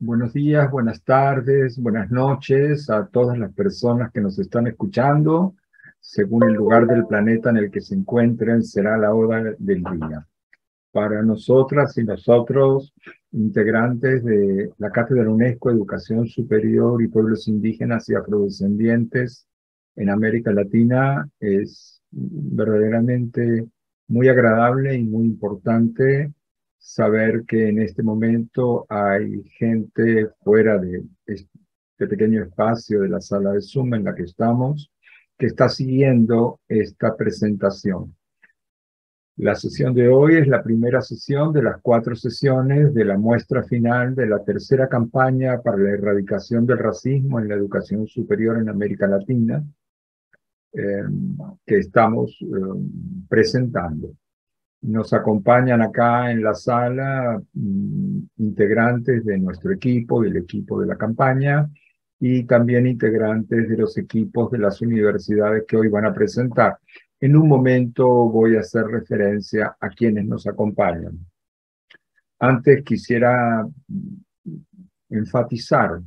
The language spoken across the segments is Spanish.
Buenos días, buenas tardes, buenas noches a todas las personas que nos están escuchando. Según el lugar del planeta en el que se encuentren, será la hora del día. Para nosotras y nosotros, integrantes de la Cátedra UNESCO Educación Superior y Pueblos Indígenas y Afrodescendientes en América Latina, es verdaderamente muy agradable y muy importante saber que en este momento hay gente fuera de este pequeño espacio de la sala de Zoom en la que estamos, que está siguiendo esta presentación. La sesión de hoy es la primera sesión de las cuatro sesiones de la muestra final de la tercera campaña para la erradicación del racismo en la educación superior en América Latina, eh, que estamos eh, presentando. Nos acompañan acá en la sala mm, integrantes de nuestro equipo, del equipo de la campaña, y también integrantes de los equipos de las universidades que hoy van a presentar. En un momento voy a hacer referencia a quienes nos acompañan. Antes quisiera enfatizar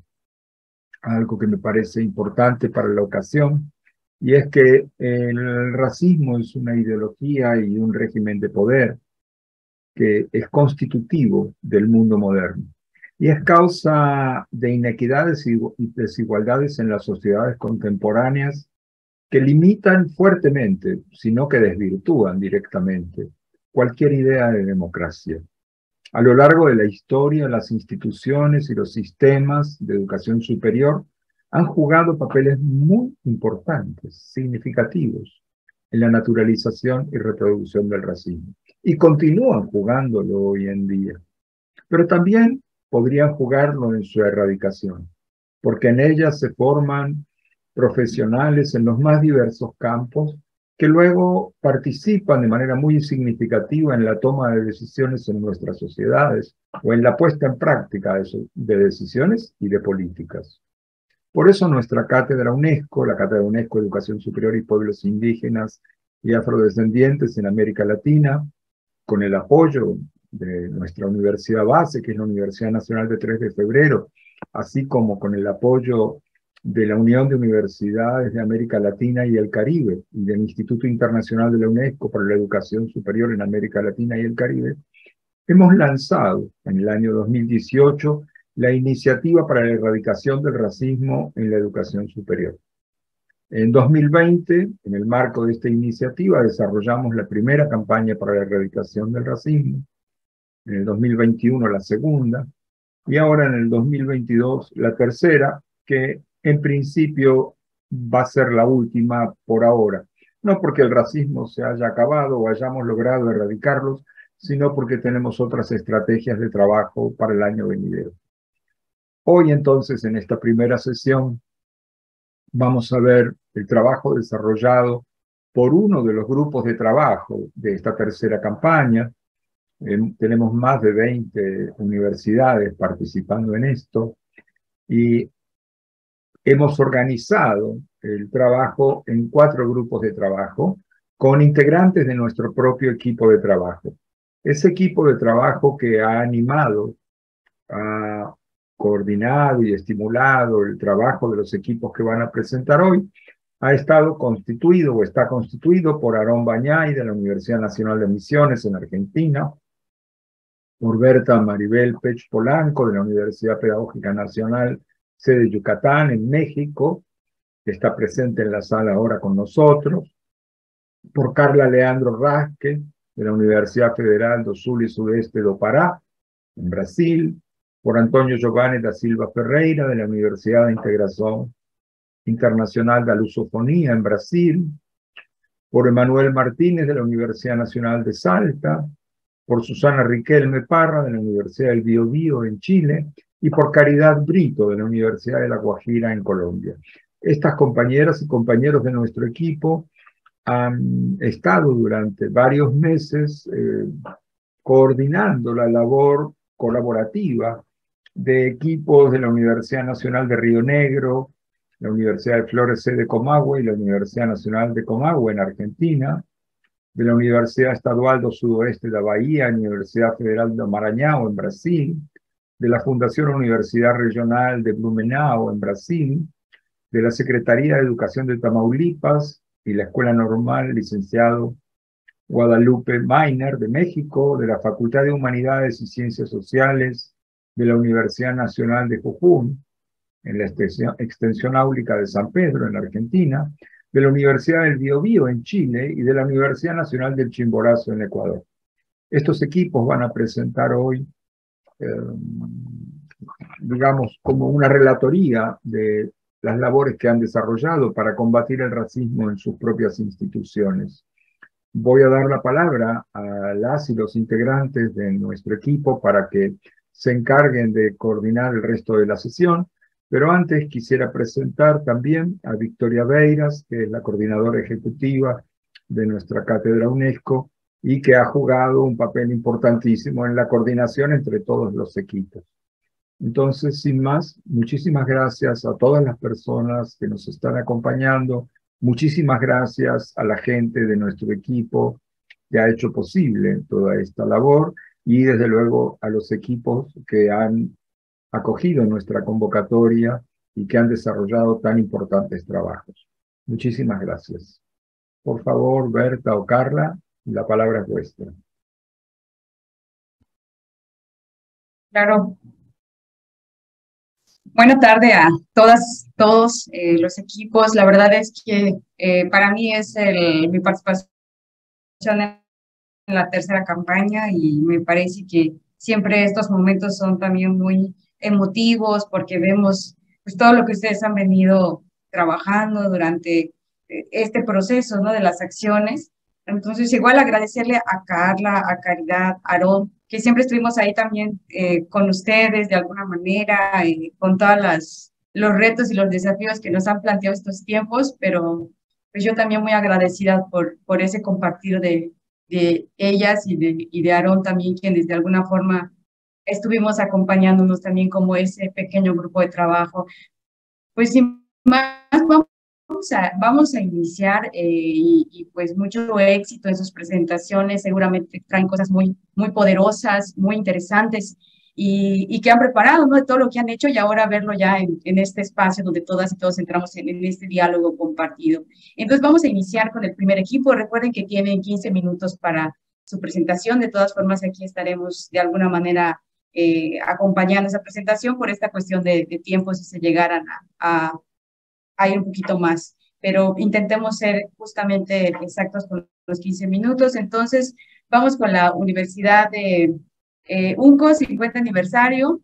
algo que me parece importante para la ocasión, y es que el racismo es una ideología y un régimen de poder que es constitutivo del mundo moderno y es causa de inequidades y desigualdades en las sociedades contemporáneas que limitan fuertemente, sino que desvirtúan directamente cualquier idea de democracia. A lo largo de la historia, las instituciones y los sistemas de educación superior han jugado papeles muy importantes, significativos, en la naturalización y reproducción del racismo. Y continúan jugándolo hoy en día. Pero también podrían jugarlo en su erradicación, porque en ella se forman profesionales en los más diversos campos que luego participan de manera muy significativa en la toma de decisiones en nuestras sociedades o en la puesta en práctica de, de decisiones y de políticas. Por eso nuestra cátedra UNESCO, la cátedra UNESCO Educación Superior y Pueblos Indígenas y Afrodescendientes en América Latina, con el apoyo de nuestra universidad base, que es la Universidad Nacional de 3 de Febrero, así como con el apoyo de la Unión de Universidades de América Latina y el Caribe y del Instituto Internacional de la UNESCO para la Educación Superior en América Latina y el Caribe, hemos lanzado en el año 2018 la iniciativa para la erradicación del racismo en la educación superior. En 2020, en el marco de esta iniciativa, desarrollamos la primera campaña para la erradicación del racismo, en el 2021 la segunda, y ahora en el 2022 la tercera, que en principio va a ser la última por ahora. No porque el racismo se haya acabado o hayamos logrado erradicarlos, sino porque tenemos otras estrategias de trabajo para el año venidero. Hoy entonces, en esta primera sesión, vamos a ver el trabajo desarrollado por uno de los grupos de trabajo de esta tercera campaña. tenemos más de 20 universidades participando en esto y hemos organizado el trabajo en cuatro grupos de trabajo con integrantes de nuestro propio equipo de trabajo. Ese equipo de trabajo que ha animado a coordinado y estimulado el trabajo de los equipos que van a presentar hoy, ha estado constituido o está constituido por Aarón Bañay de la Universidad Nacional de Misiones en Argentina, por Berta Maribel Pech Polanco de la Universidad Pedagógica Nacional, sede Yucatán, en México, que está presente en la sala ahora con nosotros, por Carla Leandro Rasque de la Universidad Federal do Sul y Sudeste do Pará, en Brasil, por Antonio Giovanni da Silva Ferreira de la Universidad de Integración Internacional de Lusofonía en Brasil, por Emanuel Martínez de la Universidad Nacional de Salta, por Susana Riquelme Parra de la Universidad del Biobío en Chile y por Caridad Brito de la Universidad de La Guajira en Colombia. Estas compañeras y compañeros de nuestro equipo han estado durante varios meses eh, coordinando la labor colaborativa de equipos de la Universidad Nacional de Río Negro, la Universidad de Flores C de Comahue y la Universidad Nacional de Comahue en Argentina, de la Universidad Estadual do Sudoeste da Bahía, Universidad Federal do Maranhão, en Brasil, de la Fundación Universidad Regional de Blumenau, en Brasil, de la Secretaría de Educación de Tamaulipas y la Escuela Normal Licenciado Guadalupe Mainer de México, de la Facultad de Humanidades y Ciencias Sociales de la Universidad Nacional de Jujuy, en la extensión, extensión de San Pedro, en Argentina, de la Universidad del Biobío en Chile y de la Universidad Nacional del Chimborazo en Ecuador. Estos equipos van a presentar hoy, eh, digamos, como una relatoría de las labores que han desarrollado para combatir el racismo en sus propias instituciones. Voy a dar la palabra a las y los integrantes de nuestro equipo para que se encarguen de coordinar el resto de la sesión pero antes quisiera presentar también a Victoria Beiras, que es la coordinadora ejecutiva de nuestra cátedra UNESCO y que ha jugado un papel importantísimo en la coordinación entre todos los equipos. Entonces, sin más, muchísimas gracias a todas las personas que nos están acompañando. Muchísimas gracias a la gente de nuestro equipo que ha hecho posible toda esta labor y desde luego a los equipos que han acogido nuestra convocatoria y que han desarrollado tan importantes trabajos. Muchísimas gracias. Por favor, Berta o Carla, la palabra es vuestra. Claro. Buena tarde a todas, todos eh, los equipos. La verdad es que eh, para mí es el, mi participación en la tercera campaña y me parece que siempre estos momentos son también muy emotivos porque vemos pues, todo lo que ustedes han venido trabajando durante eh, este proceso ¿no? de las acciones. Entonces, igual agradecerle a Carla, a Caridad, a Aarón, que siempre estuvimos ahí también eh, con ustedes de alguna manera, eh, con todos los retos y los desafíos que nos han planteado estos tiempos, pero pues yo también muy agradecida por, por ese compartir de, de ellas y de, y de Aarón también, quienes de alguna forma estuvimos acompañándonos también como ese pequeño grupo de trabajo. Pues sin más, vamos a, vamos a iniciar eh, y, pues mucho éxito en sus presentaciones, seguramente traen cosas muy, muy poderosas, muy interesantes y, y, que han preparado, ¿no? De todo lo que han hecho y ahora verlo ya en, en este espacio donde todas y todos entramos en, en, este diálogo compartido. Entonces vamos a iniciar con el primer equipo. Recuerden que tienen 15 minutos para su presentación. De todas formas, aquí estaremos de alguna manera eh, acompañando esa presentación por esta cuestión de, tiempo si se llegaran a, a, ir un poquito más. Pero intentemos ser justamente exactos con los 15 minutos. Entonces, vamos con la Universidad de eh, UNCO, 50 aniversario,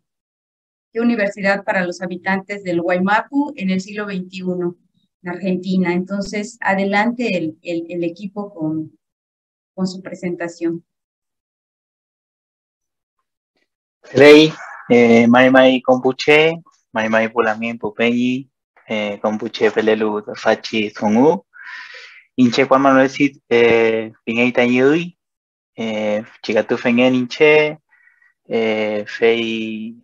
de Universidad para los Habitantes del Guaymapu en el siglo XXI, en Argentina. Entonces, adelante el, el, el equipo con, con su presentación. Rey, eh, mai mai kompuche, mai mai pulamin pupeyi, eh, pelelu fachi songu. Inche kwa manuel sit eh, pingeita yui, eh, chigatu fengen inche, eh, fei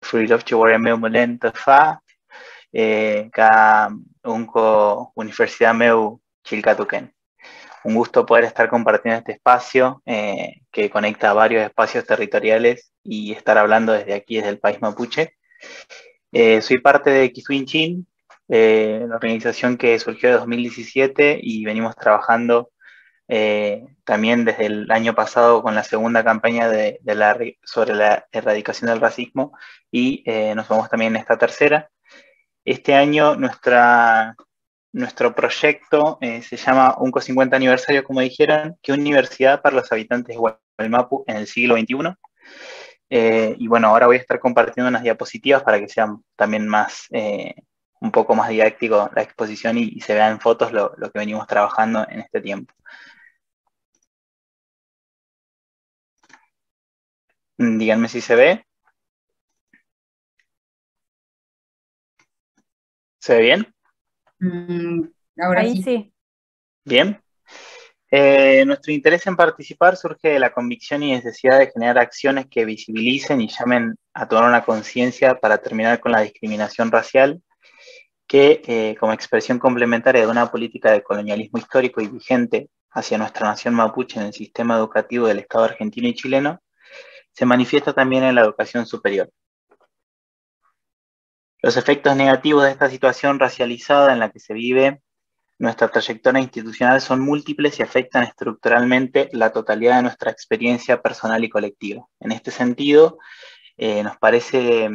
free love chiware meu molen fa, eh, ka unco universidad meu chilcatuken un gusto poder estar compartiendo este espacio eh, que conecta varios espacios territoriales y estar hablando desde aquí, desde el país mapuche. Eh, soy parte de Kisuinchin, eh, la organización que surgió en 2017 y venimos trabajando eh, también desde el año pasado con la segunda campaña de, de la, sobre la erradicación del racismo y nos vamos también en esta tercera. Este año nuestra, nuestro proyecto eh, se llama UNCO 50 aniversario, como dijeron, que universidad para los habitantes de Guaymapu en el siglo XXI. Eh, y bueno, ahora voy a estar compartiendo unas diapositivas para que sean también más, eh, un poco más didáctico la exposición y, se vean fotos lo, lo, que venimos trabajando en este tiempo. Díganme si se ve. ¿Se ve bien? Mm, ahora sí. Bien. Eh, nuestro interés en participar surge de la convicción y necesidad de generar acciones que visibilicen y llamen a tomar una conciencia para terminar con la discriminación racial, que eh, como expresión complementaria de una política de colonialismo histórico y vigente hacia nuestra nación mapuche en el sistema educativo del Estado argentino y chileno se manifiesta también en la educación superior. Los efectos negativos de esta situación racializada en la que se vive nuestra trayectoria institucional son múltiples y afectan estructuralmente la totalidad de nuestra experiencia personal y colectiva. En este sentido, eh, nos parece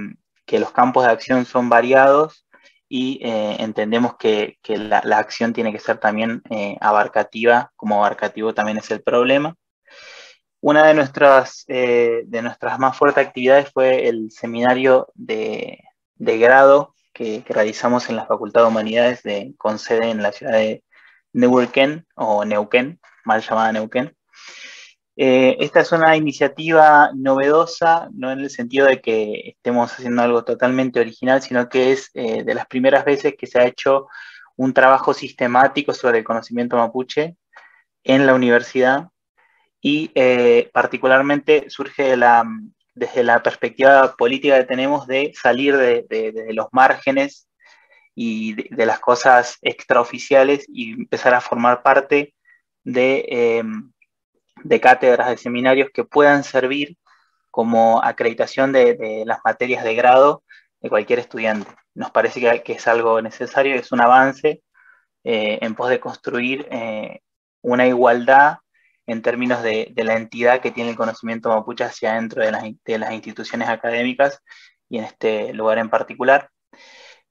que los campos de acción son variados y eh, entendemos que, la, acción tiene que ser también eh, abarcativa, como abarcativo también es el problema. Una de nuestras, de nuestras más fuertes actividades fue el seminario de, de grado que, realizamos en la Facultad de Humanidades de, con sede en la ciudad de Neuquén o Neuquén, mal llamada Neuquén. Eh, esta es una iniciativa novedosa, no en el sentido de que estemos haciendo algo totalmente original, sino que es eh, de las primeras veces que se ha hecho un trabajo sistemático sobre el conocimiento mapuche en la universidad y eh, particularmente surge de la, desde la perspectiva política que tenemos de salir de, los márgenes y de, las cosas extraoficiales y empezar a formar parte em, de, cátedras de seminarios que puedan servir como acreditación de, las materias de grado de cualquier estudiante. Nos parece que, es algo necesario, es un avance eh, en pos de construir eh, una igualdad en términos de, la entidad que tiene el conocimiento mapuche hacia dentro de las, instituciones académicas y en este lugar en particular.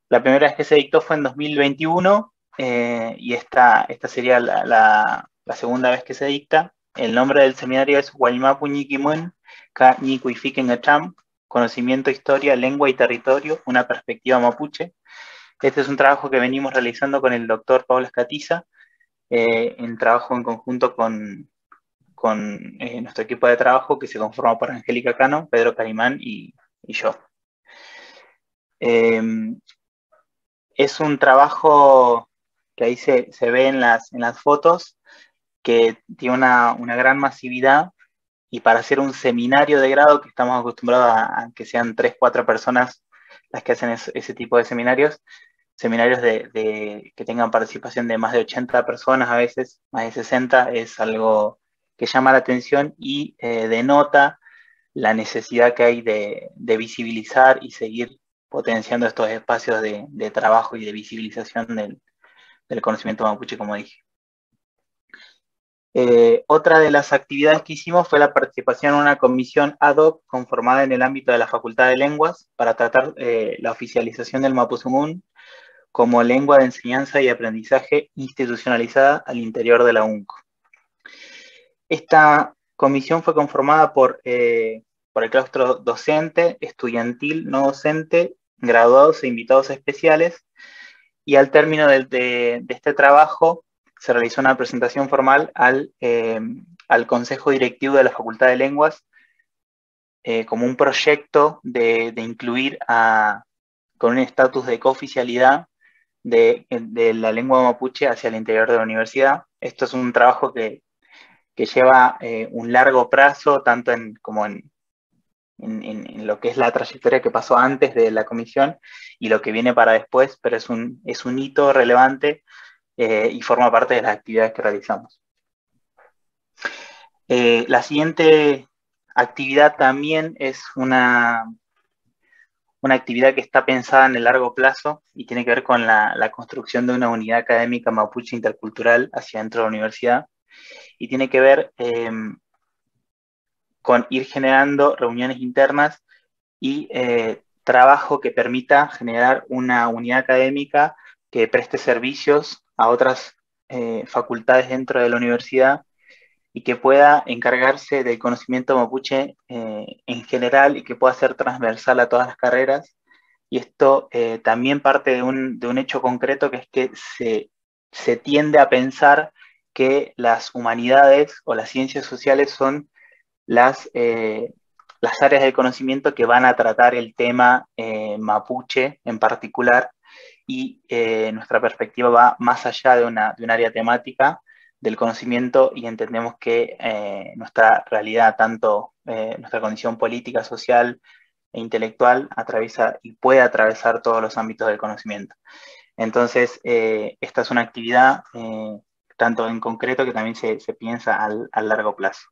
La primera vez que se dictó fue en 2021 eh, y esta, esta sería la, segunda vez que se dicta. El nombre del seminario es Guaymapu Ñiquimun Ka Acham, Conocimiento, Historia, Lengua y Territorio, una perspectiva mapuche. Este es un trabajo que venimos realizando con el doctor Pablo Escatiza, eh, en trabajo en conjunto con, con eh, nuestro equipo de trabajo que se conforma por Angélica Cano, Pedro Carimán y, yo. Em, es un trabajo que ahí se, ve en las, en las fotos, que tiene una, gran masividad y para hacer un seminario de grado, que estamos acostumbrados a, que sean tres, cuatro personas las que hacen ese tipo de seminarios, seminarios de, que tengan participación de más de 80 personas, a veces más de 60, es algo que llama la atención y eh, denota la necesidad que hay de, visibilizar y seguir potenciando estos espacios de, trabajo y de visibilización del, conocimiento mapuche, como dije. Eh, otra de las actividades que hicimos fue la participación en una comisión ad hoc conformada en el ámbito de la Facultad de Lenguas para tratar eh, la oficialización del mapuzungún como lengua de enseñanza y aprendizaje institucionalizada al interior de la UNCO. Esta comisión fue conformada por, eh, por el claustro docente, estudiantil, no docente, graduados e invitados especiales, y al término de, este trabajo se realizó una presentación formal al, eh, al, Consejo Directivo de la Facultad de Lenguas eh, como un proyecto de, incluir a, con un estatus de cooficialidad de, de, la lengua mapuche hacia el interior de la universidad. Esto es un trabajo que, que lleva eh, un largo plazo, tanto en, como en, en, lo que es la trayectoria que pasó antes de la comisión y lo que viene para después, pero es un, es un hito relevante eh, y forma parte de las actividades que realizamos. Eh, la siguiente actividad también es una, una actividad que está pensada en el largo plazo y tiene que ver con la, la construcción de una unidad académica mapuche intercultural hacia dentro de la universidad y tiene que ver em, con ir generando reuniones internas y eh, trabajo que permita generar una unidad académica que preste servicios a otras eh, facultades dentro de la universidad y que pueda encargarse del conocimiento mapuche eh, en general y que pueda ser transversal a todas las carreras. Y esto también parte de un, de un, hecho concreto que es que se, se tiende a pensar que las humanidades o las ciencias sociales son las, eh, las áreas del conocimiento que van a tratar el tema eh, mapuche en particular y eh, nuestra perspectiva va más allá de, una, de un área temática del conocimiento y entendemos que nuestra realidad, tanto nuestra condición política, social e intelectual, atraviesa y puede atravesar todos los ámbitos del conocimiento. Entonces, esta es una actividad tanto en concreto que también se, piensa al, a largo plazo.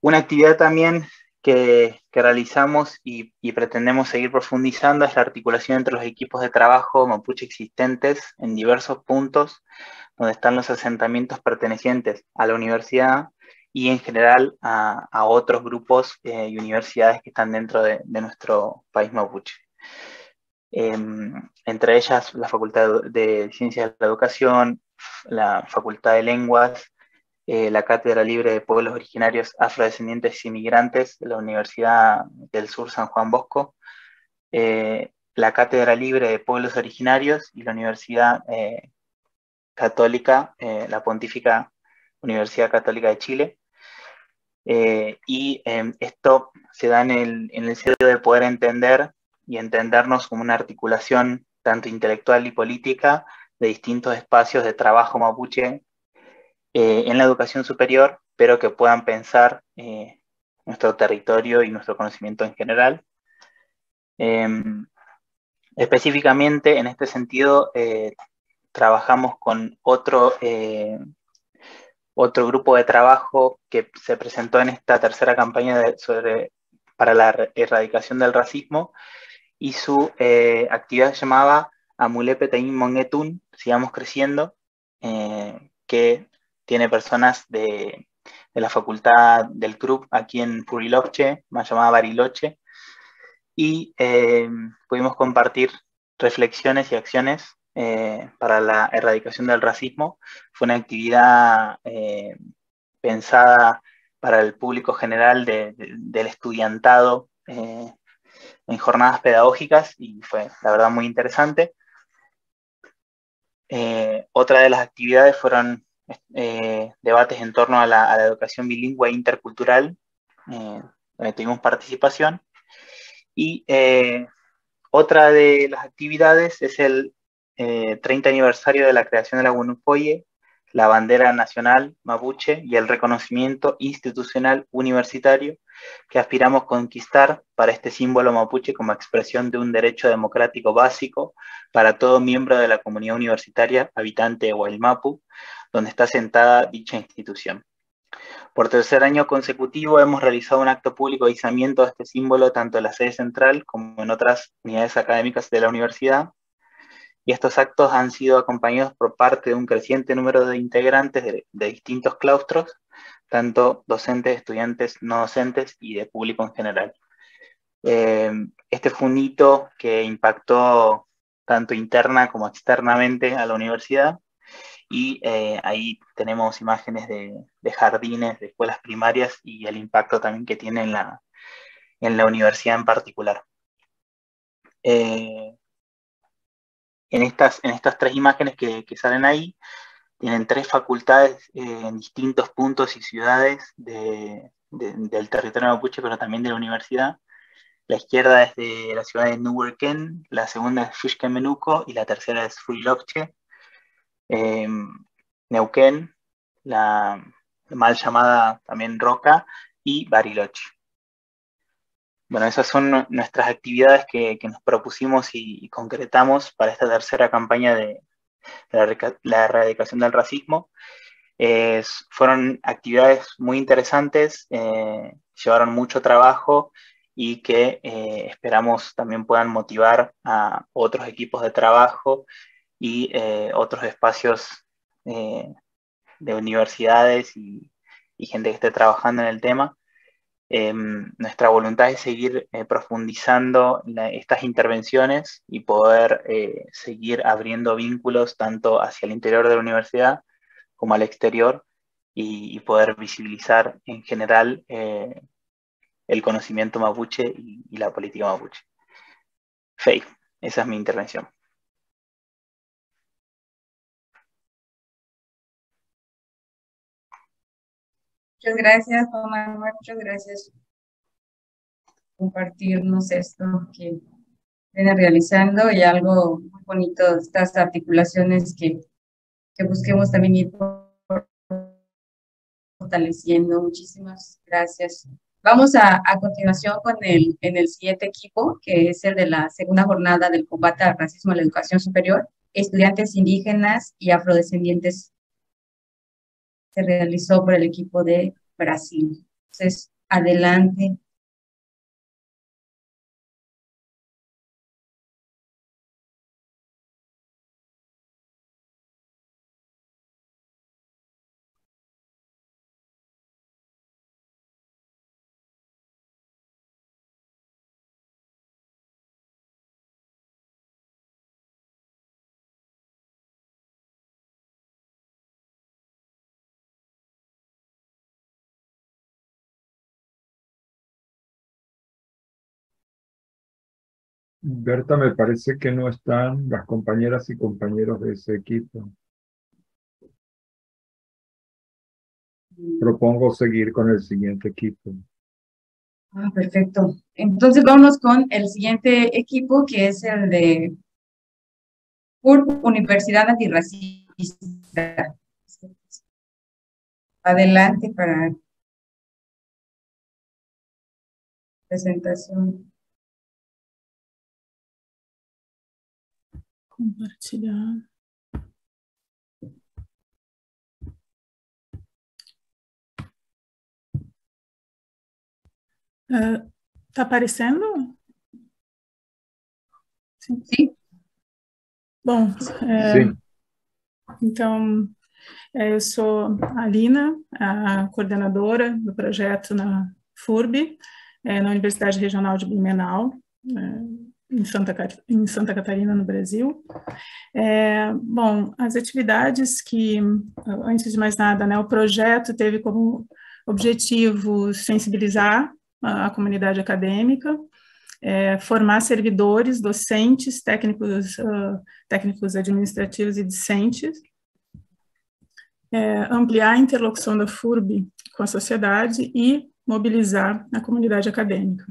Una actividad también que, realizamos y, pretendemos seguir profundizando es la articulación entre los equipos de trabajo mapuche existentes en diversos puntos donde están los asentamientos pertenecientes a la universidad y en general a, otros grupos eh, y universidades que están dentro de, nuestro país mapuche. Em, entre ellas la Facultad de Ciencias de la Educación, la Facultad de Lenguas, eh, la Cátedra Libre de Pueblos Originarios Afrodescendientes y Inmigrantes de la Universidad del Sur San Juan Bosco, eh, la Cátedra Libre de Pueblos Originarios y la Universidad eh, Católica, la Pontífica Universidad Católica de Chile. y em, esto se da en el, en el sentido de poder entender y entendernos como una articulación tanto intelectual y política de distintos espacios de trabajo mapuche eh, en la educación superior, pero que puedan pensar eh, nuestro territorio y nuestro conocimiento en general. Em, específicamente, en este sentido, eh, trabajamos con otro, otro grupo de trabajo que se presentó en esta tercera campaña sobre, para la erradicación del racismo y su actividad se llamaba Amulepe Taim Mongetun, Sigamos Creciendo, que tiene personas de, la facultad del CRUB aquí en Puriloche, más llamada Bariloche, y eh, pudimos compartir reflexiones y acciones eh, para la erradicación del racismo. Fue una actividad eh, pensada para el público general del estudiantado en jornadas pedagógicas y fue, la verdad, muy interesante. Otra de las actividades fueron eh, debates en torno a la, educación bilingüe e intercultural, eh, donde tuvimos participación. Y eh, otra de las actividades es el 30 aniversario de la creación de la UNUFOYE, la bandera nacional mapuche y el reconocimiento institucional universitario que aspiramos conquistar para este símbolo mapuche como expresión de un derecho democrático básico para todo miembro de la comunidad universitaria habitante de Guaymapu, donde está sentada dicha institución. Por tercer año consecutivo hemos realizado un acto público de izamiento de este símbolo tanto en la sede central como en otras unidades académicas de la universidad, y estos actos han sido acompañados por parte de un creciente número de integrantes de, distintos claustros, tanto docentes, estudiantes, no docentes y de público en general. Eh, este fue un hito que impactó tanto interna como externamente a la universidad y eh, ahí tenemos imágenes de, jardines, de escuelas primarias y el impacto también que tiene en la, en la universidad en particular. Eh, en, estas, en estas tres imágenes que, salen ahí, tienen tres facultades eh, en distintos puntos y ciudades del territorio mapuche, pero también de la universidad. La izquierda es de la ciudad de Nuwerken, la segunda es Fishkemenuco y la tercera es Furilokche. Em, Neuquén, la mal llamada también Roca y Bariloche. Bueno, esas son nuestras actividades que, nos propusimos y, concretamos para esta tercera campaña de, la, erradicación del racismo. fueron actividades muy interesantes, eh, llevaron mucho trabajo y que eh, esperamos también puedan motivar a otros equipos de trabajo y eh, otros espacios de universidades y, gente que esté trabajando en el tema. Em, nuestra voluntad es seguir eh, profundizando estas intervenciones y poder seguir abriendo vínculos tanto hacia el interior de la universidad como al exterior y, poder visibilizar en general el conocimiento mapuche y, y la política mapuche. Faith, esa es mi intervención. Muchas gracias, Omar. Muchas gracias por compartirnos esto que viene realizando y algo muy bonito, estas articulaciones que, que busquemos también ir fortaleciendo. Muchísimas gracias. Vamos a, a, continuación con el, en el siguiente equipo, que es el de la segunda jornada del combate al racismo en la educación superior, estudiantes indígenas y afrodescendientes se realizó por el equipo de Brasil. Entonces, adelante. Berta, me parece que no están las compañeras y compañeros de ese equipo. Propongo seguir con el siguiente equipo. Ah, perfecto. Entonces vamos con el siguiente equipo, que es el de Universidad Antirracista. Adelante para presentación. Compartilhar. Está uh, aparecendo? Sim. Sim. Bom, é, Sim. então, é, eu sou a Alina, a coordenadora do projeto na FURB, é, na Universidade Regional de Blumenau. É, em Santa, em Santa Catarina, no Brasil. É, bom, as atividades que, antes de mais nada, né, o projeto teve como objetivo sensibilizar a, a comunidade acadêmica, é, formar servidores, docentes, técnicos, uh, técnicos administrativos e discentes, é, ampliar a interlocução da FURB com a sociedade e mobilizar a comunidade acadêmica.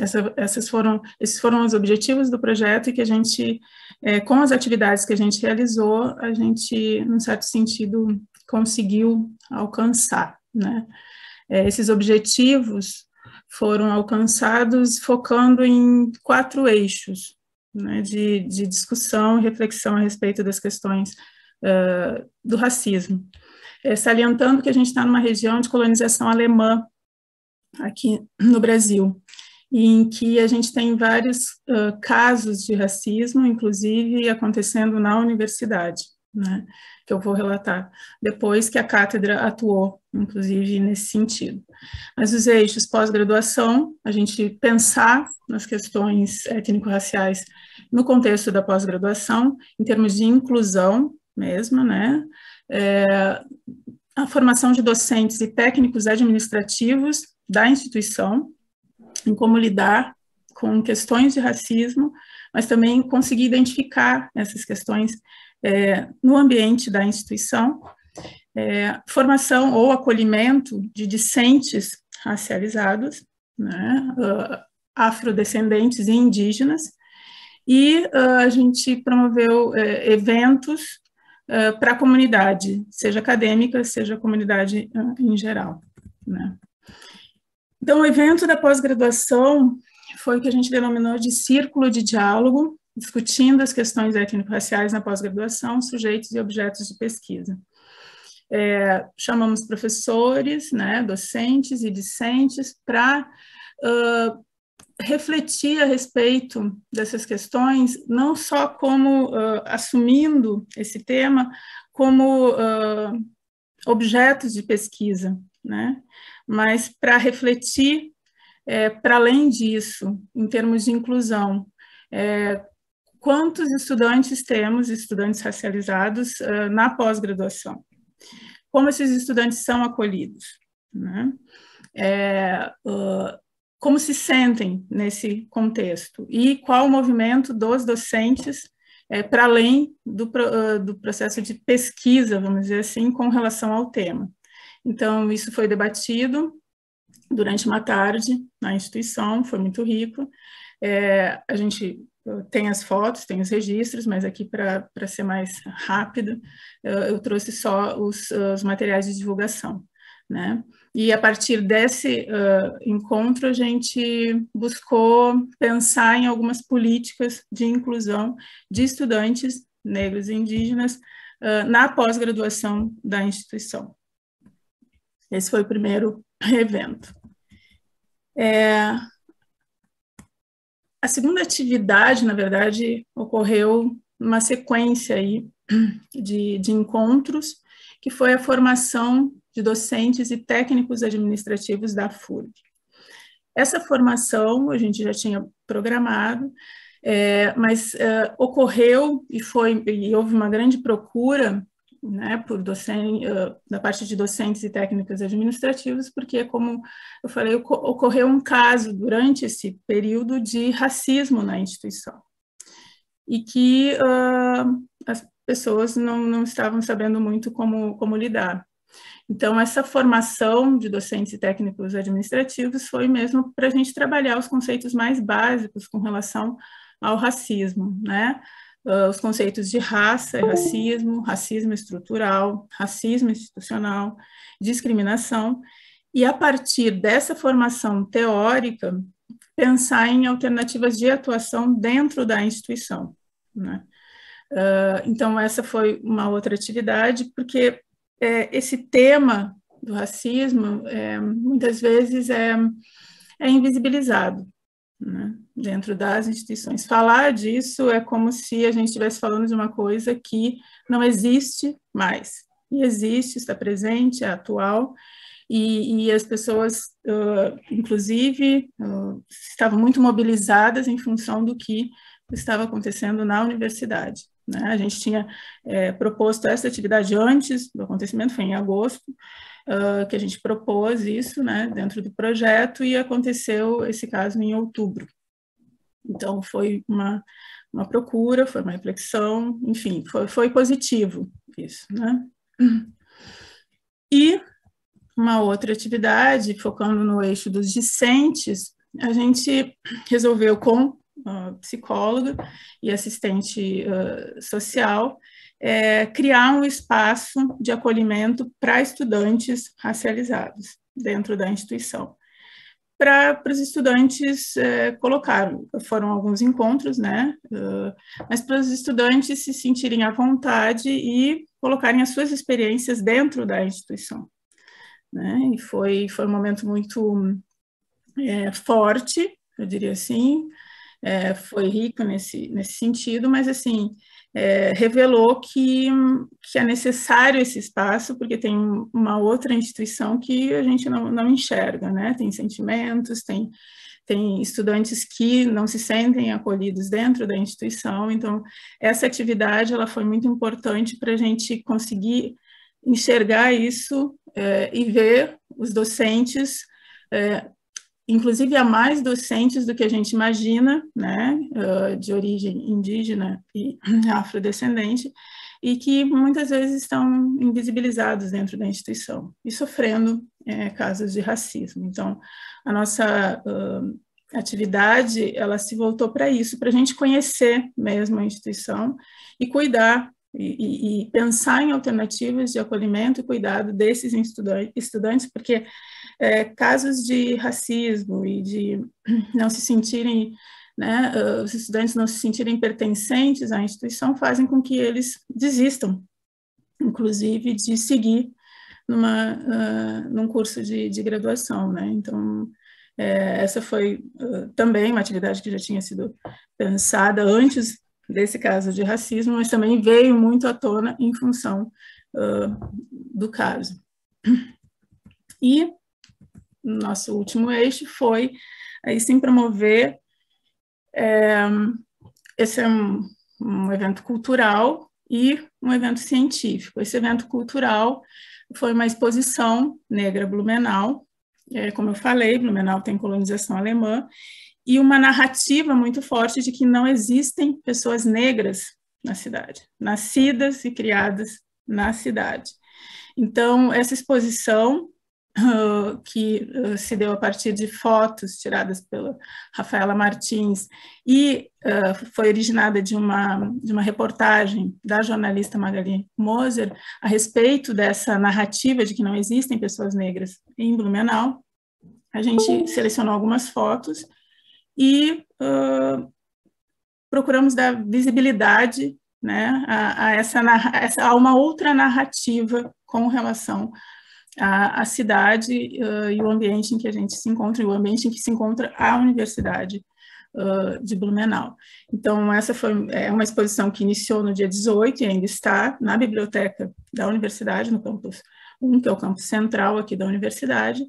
Essa, essas foram, esses foram os objetivos do projeto e que a gente, é, com as atividades que a gente realizou, a gente, num certo sentido, conseguiu alcançar, né? É, esses objetivos foram alcançados focando em quatro eixos né, de, de, discussão e reflexão a respeito das questões uh, do racismo. É, salientando que a gente está numa região de colonização alemã aqui no Brasil em que a gente tem vários uh, casos de racismo, inclusive acontecendo na universidade, né, que eu vou relatar depois que a cátedra atuou, inclusive nesse sentido. Mas os eixos pós-graduação, a gente pensar nas questões étnico-raciais no contexto da pós-graduação, em termos de inclusão mesmo, né, é, a formação de docentes e técnicos administrativos da instituição, em como lidar com questões de racismo, mas também conseguir identificar essas questões é, no ambiente da instituição, é, formação ou acolhimento de discentes racializados, né, uh, afrodescendentes e indígenas, e uh, a gente promoveu uh, eventos para a comunidade, seja acadêmica, seja comunidade em geral. Né. Então, o evento da pós-graduação foi o que a gente denominou de círculo de diálogo, discutindo as questões étnico-raciais na pós-graduação, sujeitos e objetos de pesquisa. É, chamamos professores, né, docentes e discentes para uh, refletir a respeito dessas questões, não só como uh, assumindo esse tema, como uh, objetos de pesquisa, né? Mas para refletir é, para além disso, em termos de inclusão, é, quantos estudantes temos, estudantes racializados, uh, na pós-graduação? Como esses estudantes são acolhidos? Né? É, uh, como se sentem nesse contexto? E qual o movimento dos docentes é, para além do, uh, do processo de pesquisa, vamos dizer assim, com relação ao tema? Então, isso foi debatido durante uma tarde na instituição, foi muito rico. É, a gente tem as fotos, tem os registros, mas aqui para ser mais rápido, eu, eu trouxe só os, os, materiais de divulgação. Né? E a partir desse uh, encontro, a gente buscou pensar em algumas políticas de inclusão de estudantes negros e indígenas uh, na pós-graduação da instituição. Esse foi o primeiro evento. É, a segunda atividade, na verdade, ocorreu uma sequência aí de, de encontros, que foi a formação de docentes e técnicos administrativos da FURB. Essa formação a gente já tinha programado, é, mas é, ocorreu e foi e houve uma grande procura né, por docente, uh, da parte de docentes e técnicos administrativos, porque, como eu falei, ocorreu um caso durante esse período de racismo na instituição e que uh, as pessoas não, não estavam sabendo muito como, como lidar. Então, essa formação de docentes e técnicos administrativos foi mesmo para a gente trabalhar os conceitos mais básicos com relação ao racismo, né? Uh, os conceitos de raça e racismo, racismo estrutural, racismo institucional, discriminação, e a partir dessa formação teórica, pensar em alternativas de atuação dentro da instituição. Né? Uh, então, essa foi uma outra atividade, porque é, esse tema do racismo é, muitas vezes é, é invisibilizado né, dentro das instituições. Falar disso é como se a gente estivesse falando de uma coisa que não existe mais. E existe, está presente, é atual, e, e as pessoas, uh, inclusive, uh, estavam muito mobilizadas em função do que estava acontecendo na universidade. Né? A gente tinha é, proposto essa atividade antes do acontecimento, foi em agosto, uh, que a gente propôs isso né, dentro do projeto e aconteceu esse caso em outubro. Então, foi uma, uma procura, foi uma reflexão, enfim, foi, foi positivo isso. Né? E uma outra atividade, focando no eixo dos discentes, a gente resolveu com psicóloga e assistente uh, social, é, criar um espaço de acolhimento para estudantes racializados dentro da instituição. Para os estudantes é, foram alguns encontros, né? Uh, mas para os estudantes se sentirem à vontade e colocarem as suas experiências dentro da instituição. Né? E foi, foi um momento muito é, forte, eu diria assim, é, foi rico nesse, nesse sentido, mas assim, é, revelou que, que é necessário esse espaço, porque tem uma outra instituição que a gente não, não enxerga, né? Tem sentimentos, tem, tem estudantes que não se sentem acolhidos dentro da instituição, então essa atividade ela foi muito importante para a gente conseguir enxergar isso é, e ver os docentes é, inclusive há mais docentes do que a gente imagina, né, de origem indígena e afrodescendente, e que muitas vezes estão invisibilizados dentro da instituição e sofrendo é, casos de racismo. Então, a nossa uh, atividade, ela se voltou para isso, para a gente conhecer mesmo a instituição e cuidar e, e, pensar em alternativas de acolhimento e cuidado desses estudantes, porque é, casos de racismo e de não se sentirem, né, os estudantes não se sentirem pertencentes à instituição fazem com que eles desistam, inclusive, de seguir numa, uh, num curso de, de graduação, né, então é, essa foi uh, também uma atividade que já tinha sido pensada antes desse caso de racismo, mas também veio muito à tona em função uh, do caso. E nosso último eixo foi aí sim promover é, esse é um, um evento cultural e um evento científico. Esse evento cultural foi uma exposição negra Blumenau, é, como eu falei, Blumenau tem colonização alemã, e uma narrativa muito forte de que não existem pessoas negras na cidade, nascidas e criadas na cidade. Então, essa exposição, que uh, se deu a partir de fotos tiradas pela Rafaela Martins e uh, foi originada de uma, de uma reportagem da jornalista Magali Moser a respeito dessa narrativa de que não existem pessoas negras em Blumenau. A gente selecionou algumas fotos e uh, procuramos dar visibilidade né, a, a essa, a uma outra narrativa com relação a, a cidade uh, e o ambiente em que a gente se encontra, e o ambiente em que se encontra a universidade uh, de Blumenau. Então, essa foi é uma exposição que iniciou no dia 18 e ainda está na biblioteca da universidade, no campus 1, que é o campus central aqui da universidade,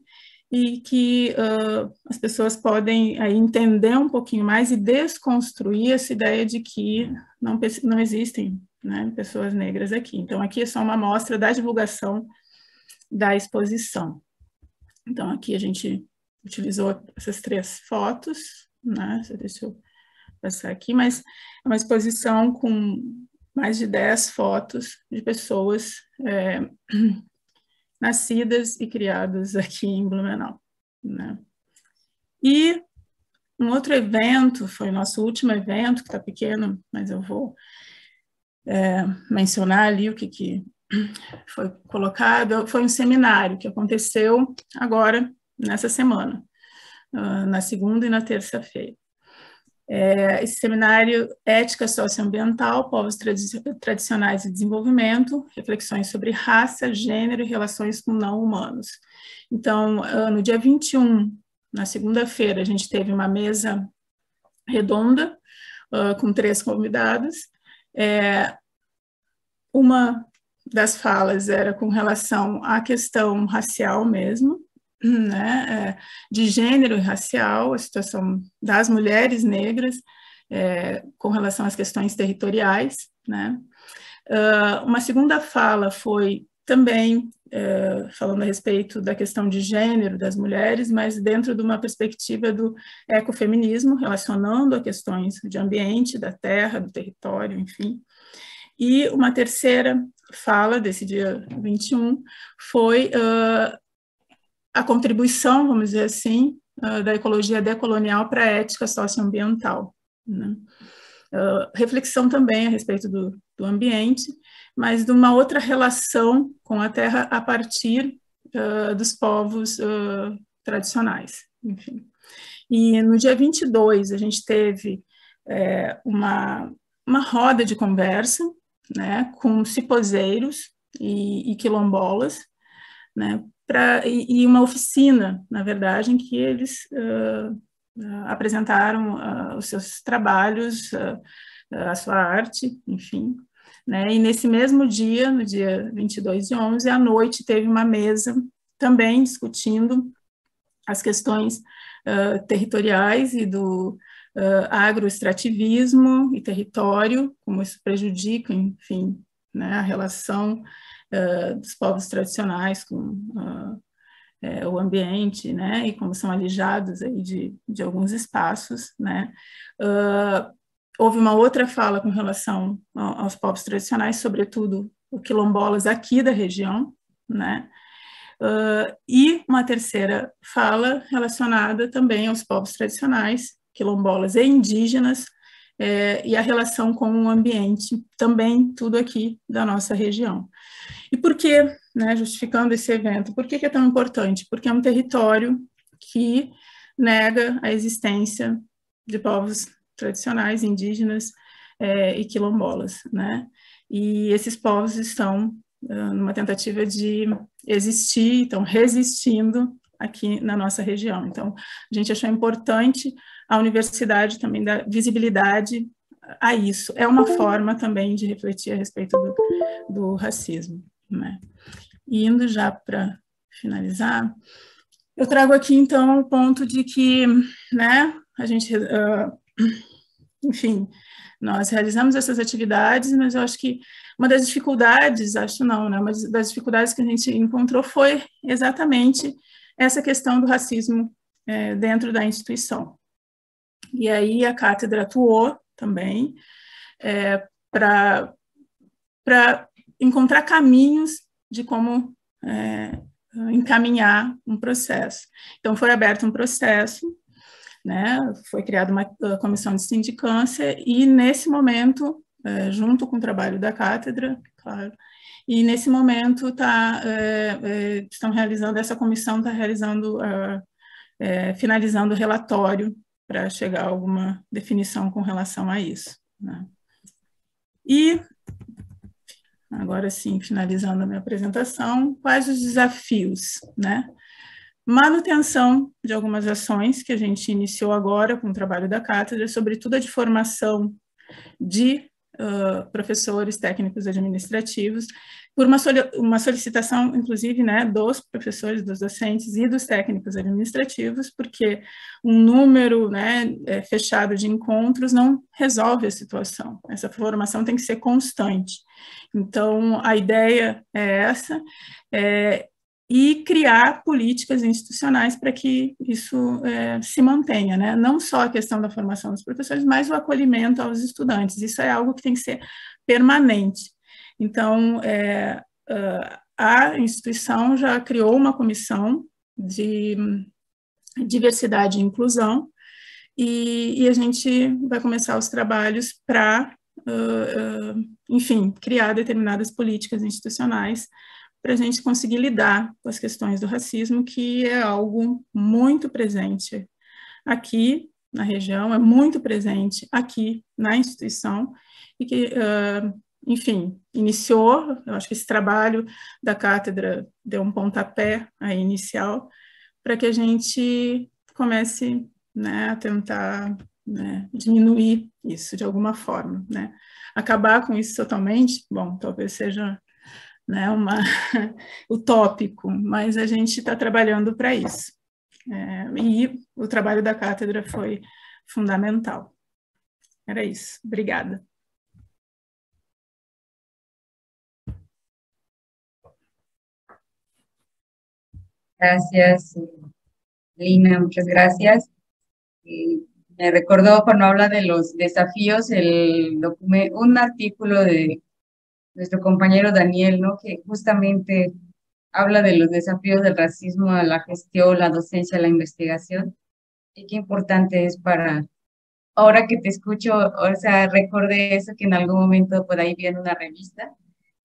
e que uh, as pessoas podem entender um pouquinho mais e desconstruir essa ideia de que não, não existem né, pessoas negras aqui. Então, aqui é só uma amostra da divulgação da exposição. Então, aqui a gente utilizou essas três fotos, né? Deixa eu passar aqui, mas é uma exposição com mais de 10 fotos de pessoas é, nascidas e criadas aqui em Blumenau. Né? E um outro evento, foi o nosso último evento, que está pequeno, mas eu vou é, mencionar ali o que, que foi colocado, foi um seminário que aconteceu agora, nessa semana, uh, na segunda e na terça-feira. É, esse seminário Ética Socioambiental, Povos Tradicionais e Desenvolvimento, reflexões sobre raça, gênero e relações com não-humanos. Então, uh, no dia 21, na segunda-feira, a gente teve uma mesa redonda uh, com três convidados. É, uma das falas era com relação à questão racial mesmo, né, é, de gênero e racial, a situação das mulheres negras é, com relação às questões territoriais, né. Uh, uma segunda fala foi também é, falando a respeito da questão de gênero das mulheres, mas dentro de uma perspectiva do ecofeminismo, relacionando a questões de ambiente, da terra, do território, enfim. E uma terceira fala desse dia 21 foi uh, a contribuição, vamos dizer assim, uh, da ecologia decolonial para a ética socioambiental. Né? Uh, reflexão também a respeito do, do, ambiente, mas de uma outra relação com a terra a partir dos povos tradicionais, enfim. E no dia 22 a gente teve é, uma, uma roda de conversa, né, com ciposeiros e, e quilombolas, né, pra, e, e, uma oficina, na verdade, em que eles uh, apresentaram uh, os seus trabalhos, a sua arte, enfim. Né? E nesse mesmo dia, no dia 22 de 11, à noite, teve uma mesa também discutindo as questões territoriais e do agroextrativismo e território, como isso prejudica, enfim, né, a relação uh, dos povos tradicionais com uh, é, o ambiente, né, e como são alijados aí de, de alguns espaços, né. Uh, houve uma outra fala com relação aos povos tradicionais, sobretudo os quilombolas aqui da região, né, e uma terceira fala relacionada também aos povos tradicionais, quilombolas e indígenas, é, e a relação com o ambiente, também tudo aqui da nossa região. E por que, né, justificando esse evento, por que, que é tão importante? Porque é um território que nega a existência de povos tradicionais, indígenas é, e quilombolas, né? E esses povos estão uh, numa tentativa de existir, estão resistindo aqui na nossa região. Então, a gente achou importante a universidade também dar visibilidade a isso. É uma forma também de refletir a respeito do, do racismo. Né? E indo já para finalizar, eu trago aqui então o ponto de que, né, a gente, uh, enfim, nós realizamos essas atividades, mas eu acho que uma das dificuldades, acho não, né, uma das dificuldades que a gente encontrou foi exatamente essa questão do racismo é, dentro da instituição. E aí a cátedra atuou também é, para encontrar caminhos de como é, encaminhar um processo. Então, foi aberto um processo, né, foi criada uma comissão de sindicância, e nesse momento, é, junto com o trabalho da cátedra, claro, e nesse momento tá, é, é, estão realizando, essa comissão está realizando, é, finalizando o relatório para chegar a alguma definição com relação a isso. Né? E, agora sim, finalizando a minha apresentação, quais os desafios, né? Manutenção de algumas ações que a gente iniciou agora com o trabalho da cátedra, sobretudo a de formação de uh, professores técnicos administrativos, por uma, uma solicitação, inclusive, né, dos professores, dos docentes e dos técnicos administrativos, porque um número né, é, fechado de encontros não resolve a situação. Essa formação tem que ser constante. Então, a ideia é essa, é, e criar políticas institucionais para que isso é, se mantenha, né? Não só a questão da formação dos professores, mas o acolhimento aos estudantes. Isso é algo que tem que ser permanente. Então, é, a instituição já criou uma comissão de diversidade e inclusão, e, e a gente vai começar os trabalhos para, uh, uh, enfim, criar determinadas políticas institucionais para a gente conseguir lidar com as questões do racismo, que é algo muito presente aqui na região, é muito presente aqui na instituição, e que, uh, enfim, iniciou, eu acho que esse trabalho da cátedra deu um pontapé aí inicial, para que a gente comece né, a tentar né, diminuir isso de alguma forma, né? Acabar com isso totalmente, bom, talvez seja né, uma, utópico, mas a gente está trabalhando para isso. É, e o trabalho da cátedra foi fundamental. Era isso. Obrigada. Gracias, Lina, muchas gracias. me recordó cuando habla de los desafíos, el un artículo de nuestro compañero Daniel, ¿no? Que justamente habla de los desafíos del racismo a la gestión, la docencia, la investigación. Y qué importante es para, ahora que te escucho, o sea, recordé eso que en algún momento por ahí vi en una revista,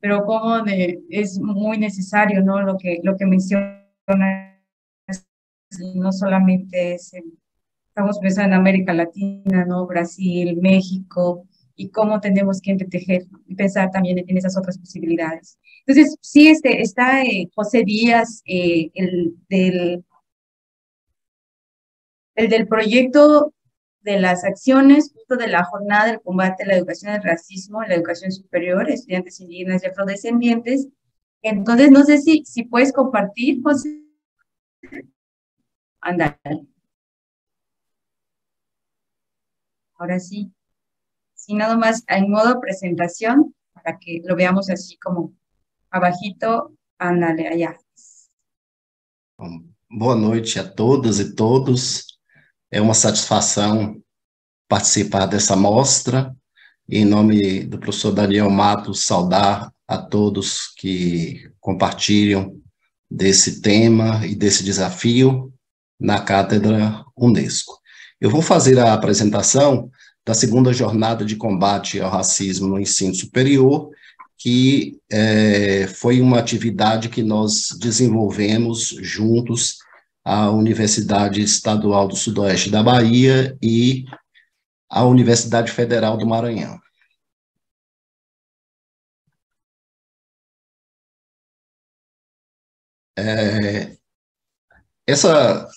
pero como de, es muy necesario, ¿no? Lo que, lo que menciona, no solamente es, estamos pensando en América Latina, ¿no? Brasil, México, y cómo tenemos que entretejer y pensar también en, esas otras posibilidades. Entonces, sí, este, está eh, José Díaz, eh, el, del, el del proyecto de las acciones de la jornada del combate a la educación al racismo en la educación superior, estudiantes indígenas y afrodescendientes. Entonces, no sé si, si puedes compartir, José. Andale. Ahora sí y nada más en modo presentación, para que lo veamos así como abajito, ándale allá. boa noite a todas e todos. É uma satisfação participar dessa mostra. Em nome do professor Daniel Matos, saudar a todos que compartilham desse tema e desse desafio na Cátedra Unesco. Eu vou fazer a apresentação da segunda jornada de combate ao racismo no ensino superior, que é, foi uma atividade que nós desenvolvemos juntos à Universidade Estadual do Sudoeste da Bahia e à Universidade Federal do Maranhão. É, essa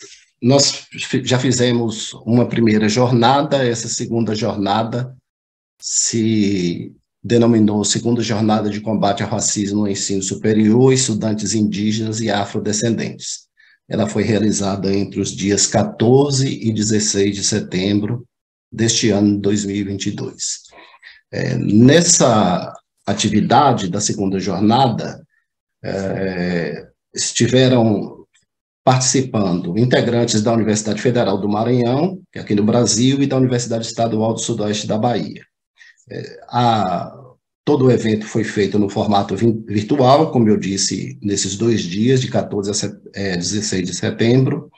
nós já fizemos uma primeira jornada, essa segunda jornada se denominou Segunda Jornada de Combate ao Racismo no Ensino Superior, Estudantes Indígenas e Afrodescendentes. Ela foi realizada entre os dias 14 e 16 de setembro deste ano 2022. É, nessa atividade da segunda jornada, é, estiveram participando integrantes da Universidade Federal do Maranhão, que é aqui no Brasil, e da Universidade Estadual do Sudoeste da Bahia. É, a, todo o evento foi feito no formato virtual, como eu disse, nesses dois dias, de 14 a é, 16 de setembro,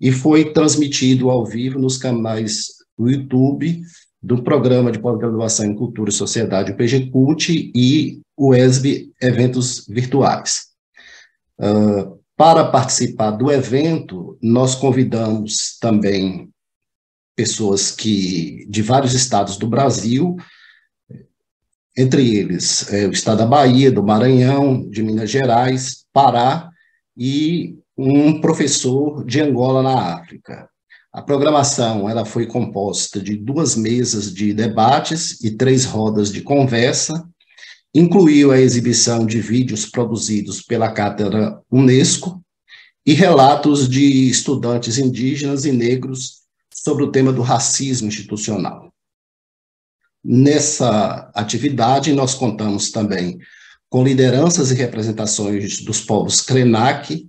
e foi transmitido ao vivo nos canais do YouTube do Programa de Pós-Graduação em Cultura e Sociedade, o PGCUT, e o ESB Eventos Virtuais. Uh, para participar do evento, nós convidamos também pessoas que de vários estados do Brasil entre eles é, o estado da Bahia, do Maranhão, de Minas Gerais, Pará e um professor de Angola na África. A programação ela foi composta de duas mesas de debates e três rodas de conversa, incluiu a exibição de vídeos produzidos pela Cátedra Unesco e relatos de estudantes indígenas e negros sobre o tema do racismo institucional. Nessa atividade, nós contamos também com lideranças e representações dos povos Krenak,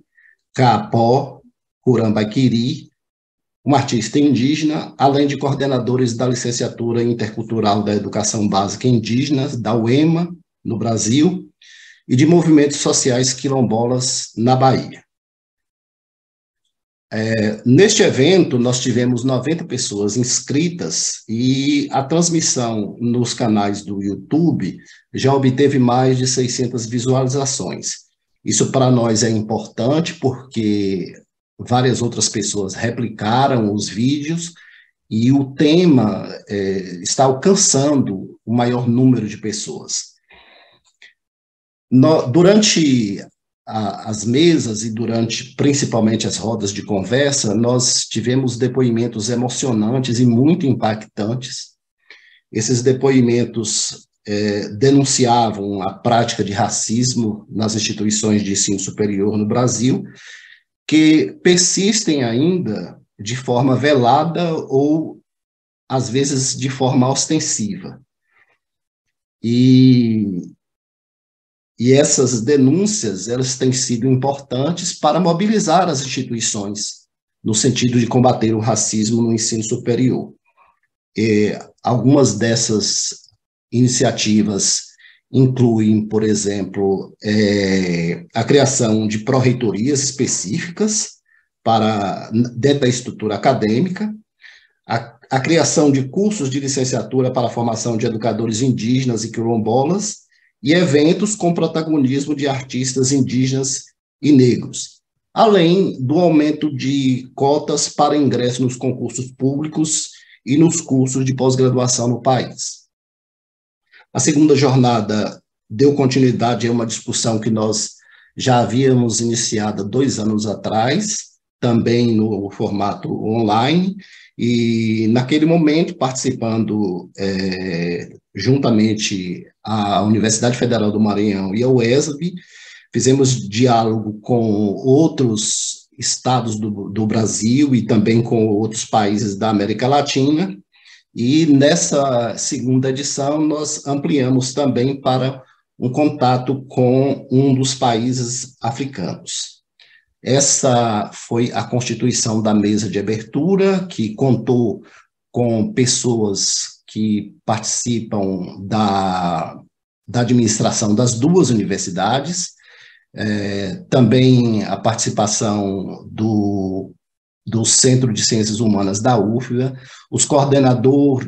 Capó, Curambaquiri, um artista indígena, além de coordenadores da licenciatura intercultural da educação básica indígena, da UEMA, no Brasil, e de movimentos sociais quilombolas na Bahia. É, neste evento, nós tivemos 90 pessoas inscritas e a transmissão nos canais do YouTube já obteve mais de 600 visualizações. Isso para nós é importante porque várias outras pessoas replicaram os vídeos e o tema é, está alcançando o maior número de pessoas. No, durante a, as mesas e durante principalmente as rodas de conversa, nós tivemos depoimentos emocionantes e muito impactantes. Esses depoimentos é, denunciavam a prática de racismo nas instituições de ensino superior no Brasil, que persistem ainda de forma velada ou, às vezes, de forma ostensiva. E e essas denúncias, elas têm sido importantes para mobilizar as instituições no sentido de combater o racismo no ensino superior. E algumas dessas iniciativas incluem, por exemplo, é, a criação de pró-reitorias específicas para dentro da estrutura acadêmica, a, a criação de cursos de licenciatura para a formação de educadores indígenas e quilombolas, e eventos com protagonismo de artistas indígenas e negros, além do aumento de cotas para ingresso nos concursos públicos e nos cursos de pós-graduação no país. A segunda jornada deu continuidade a uma discussão que nós já havíamos iniciado dois anos atrás, também no formato online, e naquele momento, participando é, juntamente à Universidade Federal do Maranhão e ao ESB, fizemos diálogo com outros estados do, do Brasil e também com outros países da América Latina, e nessa segunda edição nós ampliamos também para um contato com um dos países africanos. Essa foi a constituição da mesa de abertura, que contou com pessoas que participam da, da administração das duas universidades, é, também a participação do, do Centro de Ciências Humanas da UFBA, os coordenador,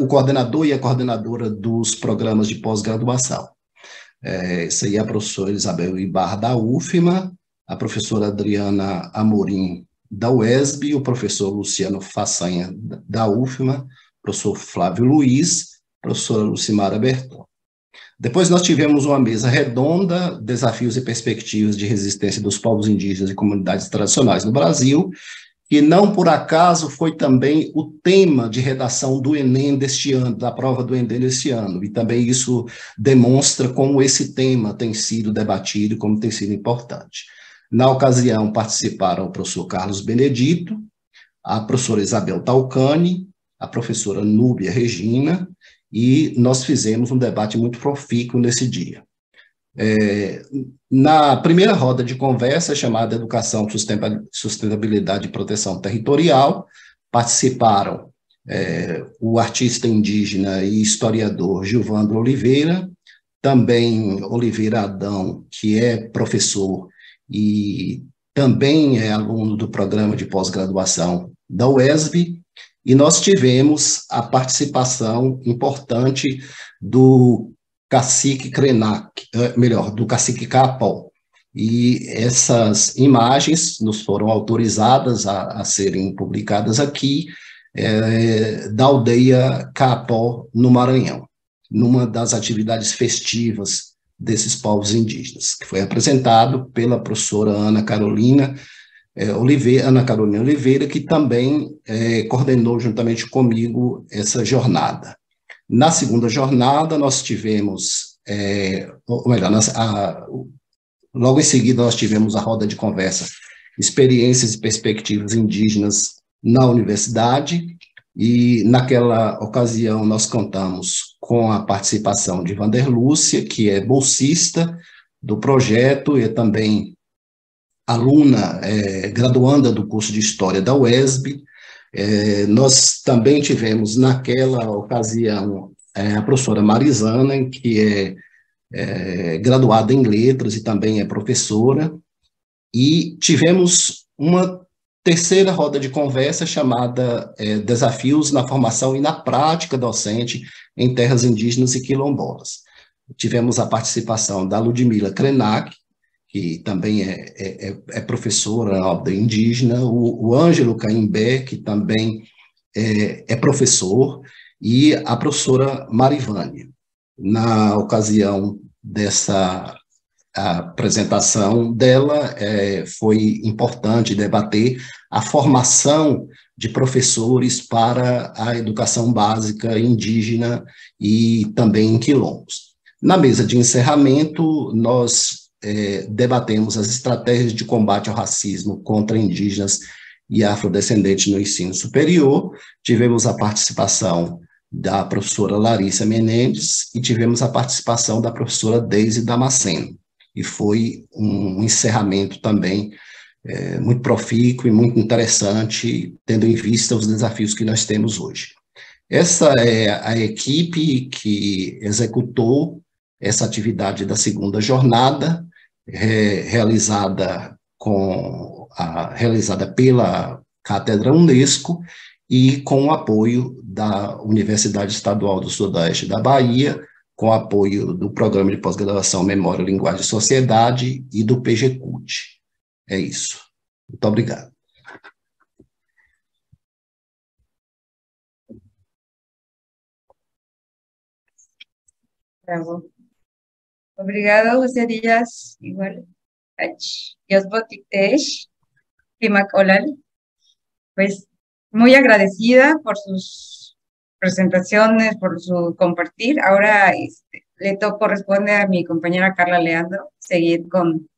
o coordenador e a coordenadora dos programas de pós-graduação. É, essa aí é a professora Isabel Ibar da UFMA, a professora Adriana Amorim, da UESB, o professor Luciano Façanha, da UFMA, professor Flávio Luiz, professora Lucimara Berton. Depois nós tivemos uma mesa redonda, desafios e perspectivas de resistência dos povos indígenas e comunidades tradicionais no Brasil, que não por acaso foi também o tema de redação do Enem deste ano, da prova do Enem deste ano, e também isso demonstra como esse tema tem sido debatido, como tem sido importante. Na ocasião, participaram o professor Carlos Benedito, a professora Isabel Talcani, a professora Núbia Regina, e nós fizemos um debate muito profícuo nesse dia. É, na primeira roda de conversa, chamada Educação, Sustentabilidade e Proteção Territorial, participaram é, o artista indígena e historiador Gilvandro Oliveira, também Oliveira Adão, que é professor e também é aluno do programa de pós-graduação da UESB, e nós tivemos a participação importante do cacique Krenak, eh, melhor, do cacique Capó. E essas imagens nos foram autorizadas a, a serem publicadas aqui, é, da aldeia Capó, no Maranhão. numa das atividades festivas desses povos indígenas, que foi apresentado pela professora Ana Carolina é, Oliveira, Ana Carolina Oliveira, que também é, coordenou juntamente comigo essa jornada. Na segunda jornada, nós tivemos, é, ou melhor, a, logo em seguida, nós tivemos a roda de conversa Experiências e Perspectivas Indígenas na Universidade, e naquela ocasião nós contamos com a participação de Vander Lúcia, que é bolsista do projeto e é também aluna é, graduanda do curso de História da UESB. É, nós também tivemos naquela ocasião é, a professora Marizana, que é, é, graduada em Letras e também é professora, e tivemos uma terceira roda de conversa chamada é, Desafios na Formação e na Prática Docente em Terras Indígenas e Quilombolas. Tivemos a participação da Ludmila Krenak, que também é, é, é, é professora ordem indígena, o, o Ângelo Caimbé, que também é, é professor, e a professora Marivânia. Na ocasião dessa apresentação dela, é, foi importante debater a formação de professores para a educação básica indígena e também em quilombos. Na mesa de encerramento, nós é, debatemos as estratégias de combate ao racismo contra indígenas e afrodescendentes no ensino superior. Tivemos a participação da professora Larissa Menendes e tivemos a participação da professora Deise Damasceno. E foi um encerramento também é, muito profícuo e muito interessante, tendo em vista os desafios que nós temos hoje. Essa é a equipe que executou essa atividade da segunda jornada, é, realizada com a, realizada pela Cátedra Unesco e com o apoio da Universidade Estadual do Sudeste da Bahia, com apoio do Programa de Pós-Graduação Memória, Linguagem e Sociedade e do PGCUT. É isso. Muito obrigado. Bravo. Obrigado, José Díaz. Igual. Dios botictesh. Pues muy agradecida por sus presentaciones, por su compartir. Ahora este, le toco corresponde a mi compañera Carla Leandro seguir con,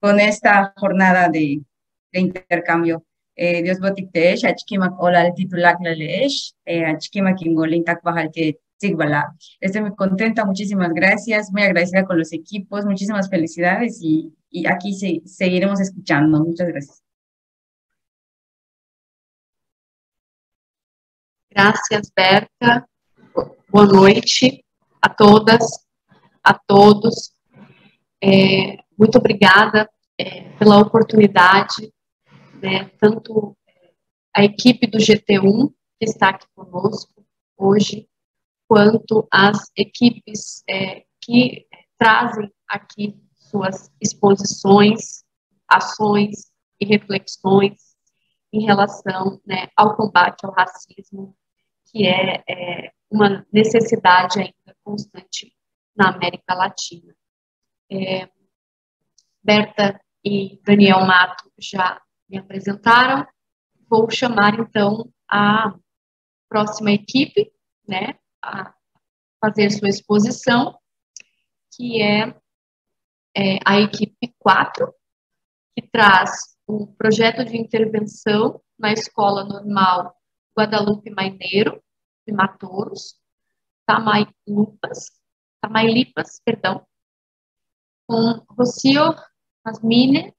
con esta jornada de, de intercambio. Eh, Dios botictesh, achkimak olal titulak lalesh, eh, achkimak ingolintak bajalte Estoy muy contenta, muchísimas gracias, muy agradecida con los equipos, muchísimas felicidades y, y aquí se, seguiremos escuchando. Muchas gracias. Gracias, Berta. Boa noite a todas, a todos. É, muito obrigada é, pela oportunidade, né, tanto a equipe do GT1, que está aqui conosco hoje, quanto as equipes é, que trazem aqui suas exposições, ações e reflexões em relação né, ao combate ao racismo, que é, é, uma necessidade ainda constante na América Latina. É, Berta e Daniel Mato já me apresentaram. Vou chamar então a próxima equipe, né, a fazer sua exposição, que é, é a equipe 4, que traz um projeto de intervenção na Escola Normal Guadalupe Maineiro, de Matouros, Tamailupas, Tamailipas, perdão, com Rocio Asmine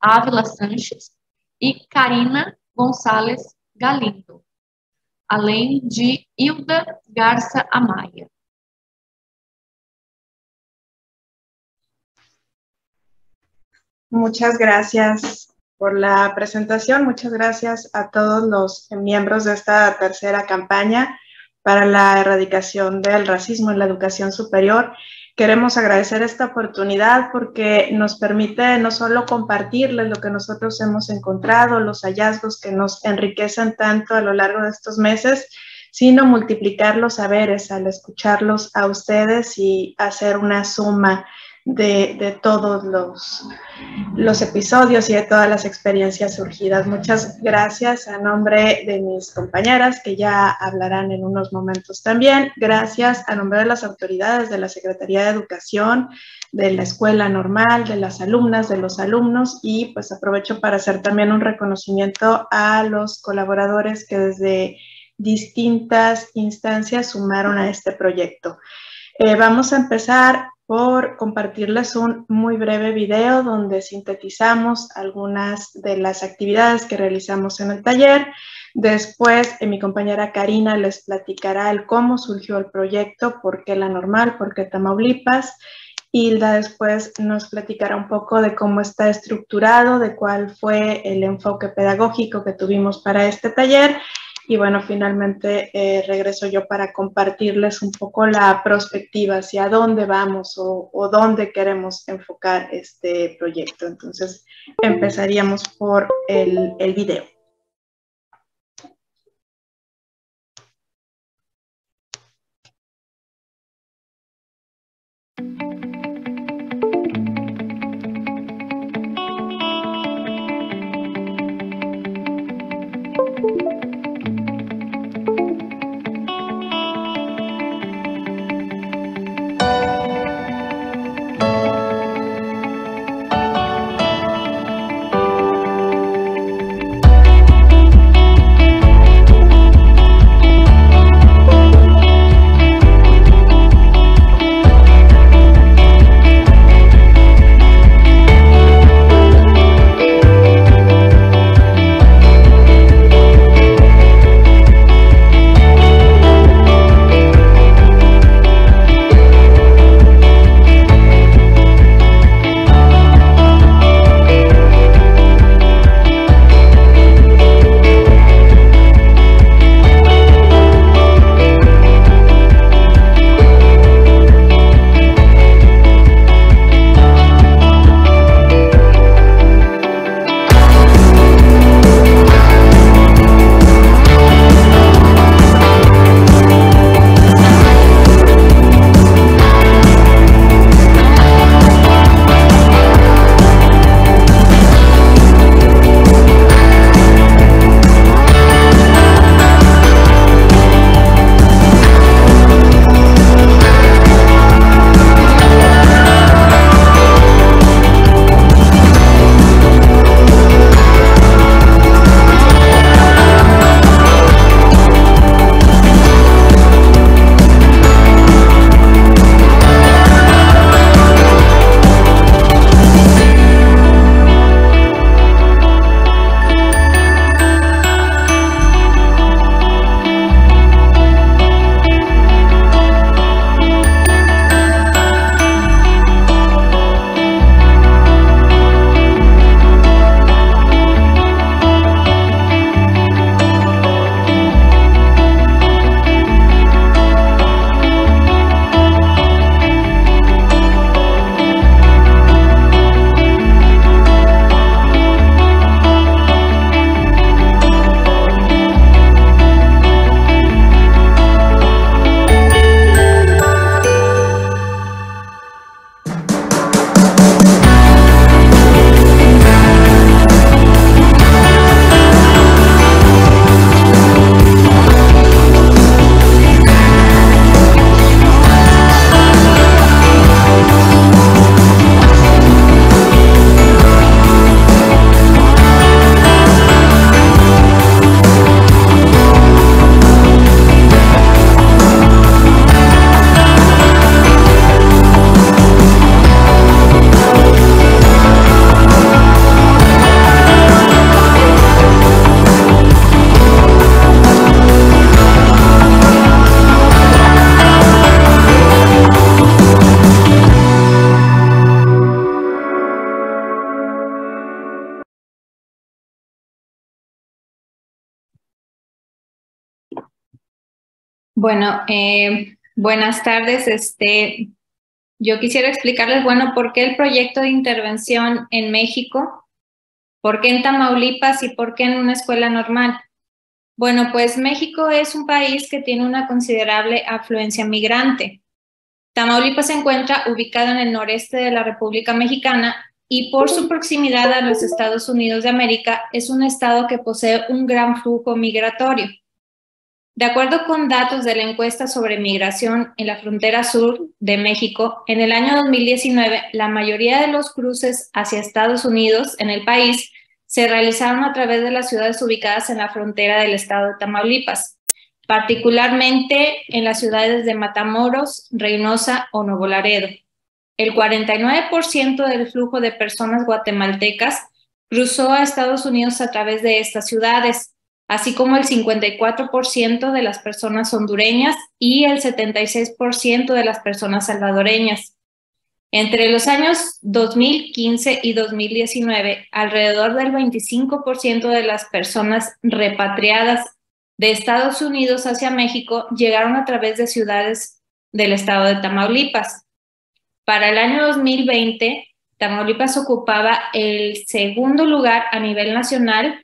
Ávila Sanches e Karina Gonçalves Galindo além de Hilda Garça Amaya. Muchas gracias por la presentación. Muchas gracias a todos los miembros de esta tercera campaña para la erradicación del racismo en la educación superior Queremos agradecer esta oportunidad porque nos permite no solo compartirles lo que nosotros hemos encontrado, los hallazgos que nos enriquecen tanto a lo largo de estos meses, sino multiplicar los saberes al escucharlos a ustedes y hacer una suma de, todos los, los episodios y de todas las experiencias surgidas. Muchas gracias a nombre de mis compañeras que ya hablarán en unos momentos también. Gracias a nombre de las autoridades de la Secretaría de Educación, de la Escuela Normal, de las alumnas, de los alumnos y pues aprovecho para hacer también un reconocimiento a los colaboradores que desde distintas instancias sumaron a este proyecto. Eh, vamos a empezar por compartirles un muy breve video donde sintetizamos algunas de las actividades que realizamos en el taller. Después, eh, mi compañera Karina les platicará el cómo surgió el proyecto, por qué la normal, por qué Tamaulipas. Hilda después nos platicará un poco de cómo está estructurado, de cuál fue el enfoque pedagógico que tuvimos para este taller y bueno, finalmente eh, regreso yo para compartirles un poco la perspectiva hacia dónde vamos o, dónde queremos enfocar este proyecto. Entonces, empezaríamos por el video. Buenas tardes. Este, yo quisiera explicarles, bueno, por qué el proyecto de intervención en México, por qué en Tamaulipas y por qué en una escuela normal. Bueno, pues México es un país que tiene una considerable afluencia migrante. Tamaulipas se encuentra ubicado en el noreste de la República Mexicana y por su proximidad a los Estados Unidos de América es un estado que posee un gran flujo migratorio. De acuerdo con datos de la encuesta sobre migración en la frontera sur de México, en el año 2019 la mayoría de los cruces hacia Estados Unidos en el país se realizaron a través de las ciudades ubicadas en la frontera del estado de Tamaulipas, particularmente en las ciudades de Matamoros, Reynosa o Nuevo Laredo. El 49% del flujo de personas guatemaltecas cruzó a Estados Unidos a través de estas ciudades, así como el 54% de las personas hondureñas y el 76% de las personas salvadoreñas. Entre los años 2015 y 2019, alrededor del 25% de las personas repatriadas de Estados Unidos hacia México llegaron a través de ciudades del estado de Tamaulipas. Para el año 2020, Tamaulipas ocupaba el segundo lugar a nivel nacional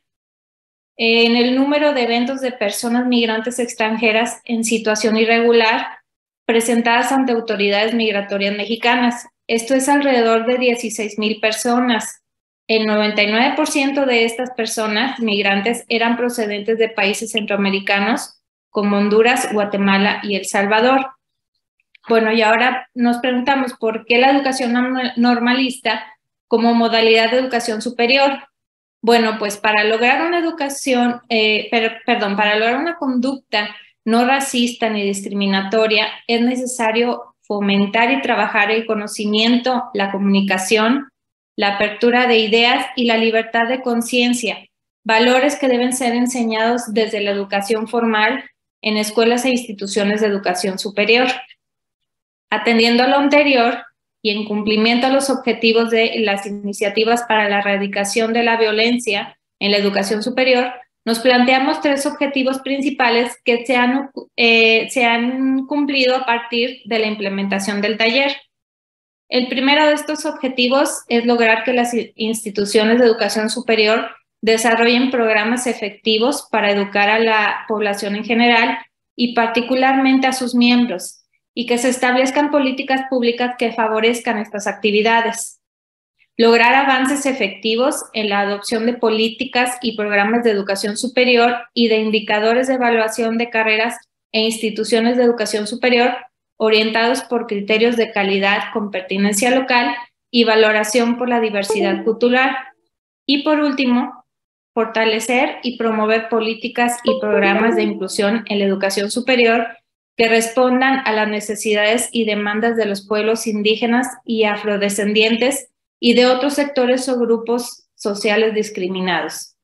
en el número de eventos de personas migrantes extranjeras en situación irregular presentadas ante autoridades migratorias mexicanas, esto es alrededor de 16 mil personas. El 99% de estas personas migrantes eran procedentes de países centroamericanos como Honduras, Guatemala y El Salvador. Bueno, y ahora nos preguntamos por qué la educación normalista como modalidad de educación superior. Bueno, pues para lograr una educación, eh, perdón, para lograr una conducta no racista ni discriminatoria, es necesario fomentar y trabajar el conocimiento, la comunicación, la apertura de ideas y la libertad de conciencia, valores que deben ser enseñados desde la educación formal en escuelas e instituciones de educación superior. Atendiendo a lo anterior y en cumplimiento a los objetivos de las iniciativas para la erradicación de la violencia en la educación superior, nos planteamos tres objetivos principales que se han, eh, se han cumplido a partir de la implementación del taller. El primero de estos objetivos es lograr que las instituciones de educación superior desarrollen programas efectivos para educar a la población en general y particularmente a sus miembros, y que se establezcan políticas públicas que favorezcan estas actividades lograr avances efectivos en la adopción de políticas y programas de educación superior y de indicadores de evaluación de carreras e instituciones de educación superior orientados por criterios de calidad con pertinencia local y valoración por la diversidad cultural. Y por último, fortalecer y promover políticas y programas de inclusión en la educación superior que respondan a las necesidades y demandas de los pueblos indígenas y afrodescendientes y de otros sectores o grupos sociales discriminados.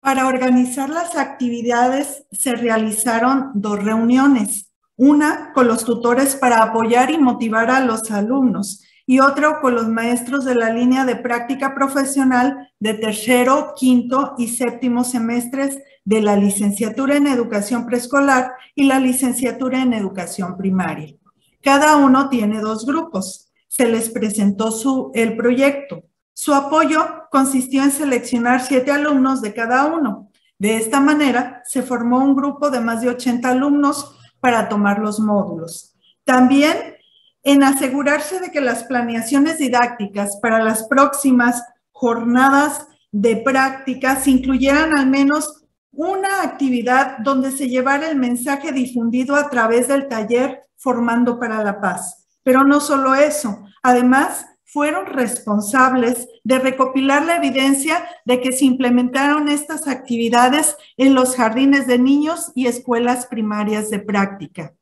Para organizar las actividades se realizaron dos reuniones, una con los tutores para apoyar y motivar a los alumnos y otra con los maestros de la línea de práctica profesional de tercero, quinto y séptimo semestres de la licenciatura en educación preescolar y la licenciatura en educación primaria. Cada uno tiene dos grupos. Se les presentó su, el proyecto. Su apoyo consistió en seleccionar siete alumnos de cada uno. De esta manera, se formó un grupo de más de 80 alumnos para tomar los módulos. También en asegurarse de que las planeaciones didácticas para las próximas jornadas de prácticas incluyeran al menos una actividad donde se llevara el mensaje difundido a través del taller formando para la paz. Pero no solo eso, además fueron responsables de recopilar la evidencia de que se implementaron estas actividades en los jardines de niños y escuelas primarias de práctica.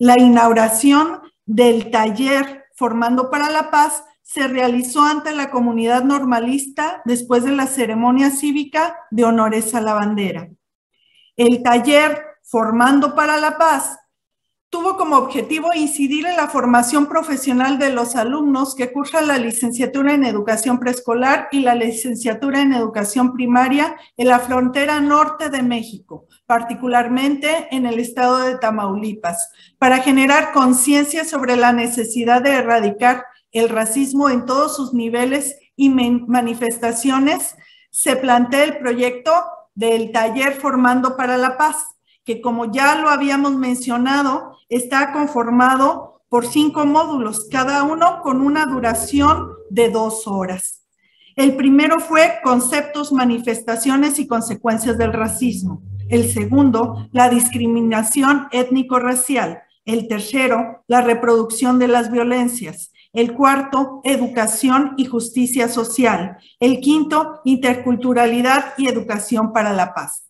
La inauguración del taller Formando para la Paz se realizó ante la comunidad normalista después de la ceremonia cívica de honores a la bandera. El taller Formando para la Paz tuvo como objetivo incidir en la formación profesional de los alumnos que cursan la licenciatura en educación preescolar y la licenciatura en educación primaria en la frontera norte de México, particularmente en el estado de Tamaulipas, para generar conciencia sobre la necesidad de erradicar el racismo en todos sus niveles y manifestaciones. Se plantea el proyecto del taller Formando para la Paz, que como ya lo habíamos mencionado, está conformado por cinco módulos, cada uno con una duración de dos horas. El primero fue conceptos, manifestaciones y consecuencias del racismo. El segundo, la discriminación étnico-racial. El tercero, la reproducción de las violencias. El cuarto, educación y justicia social. El quinto, interculturalidad y educación para la paz.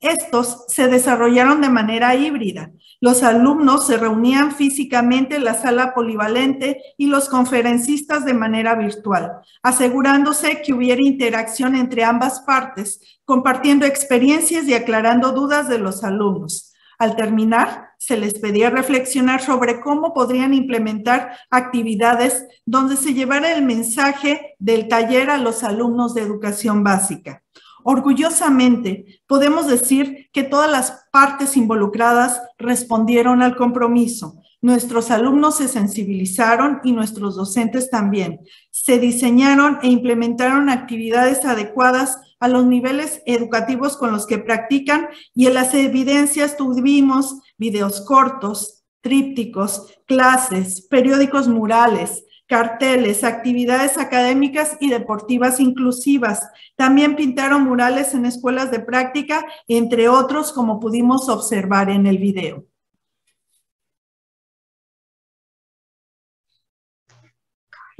Estos se desarrollaron de manera híbrida. Los alumnos se reunían físicamente en la sala polivalente y los conferencistas de manera virtual, asegurándose que hubiera interacción entre ambas partes, compartiendo experiencias y aclarando dudas de los alumnos. Al terminar, se les pedía reflexionar sobre cómo podrían implementar actividades donde se llevara el mensaje del taller a los alumnos de educación básica. Orgullosamente, podemos decir que todas las partes involucradas respondieron al compromiso. Nuestros alumnos se sensibilizaron y nuestros docentes también. Se diseñaron e implementaron actividades adecuadas a los niveles educativos con los que practican y en las evidencias tuvimos videos cortos, trípticos, clases, periódicos murales, carteles, actividades académicas y deportivas inclusivas. También pintaron murales en escuelas de práctica, entre otros, como pudimos observar en el video.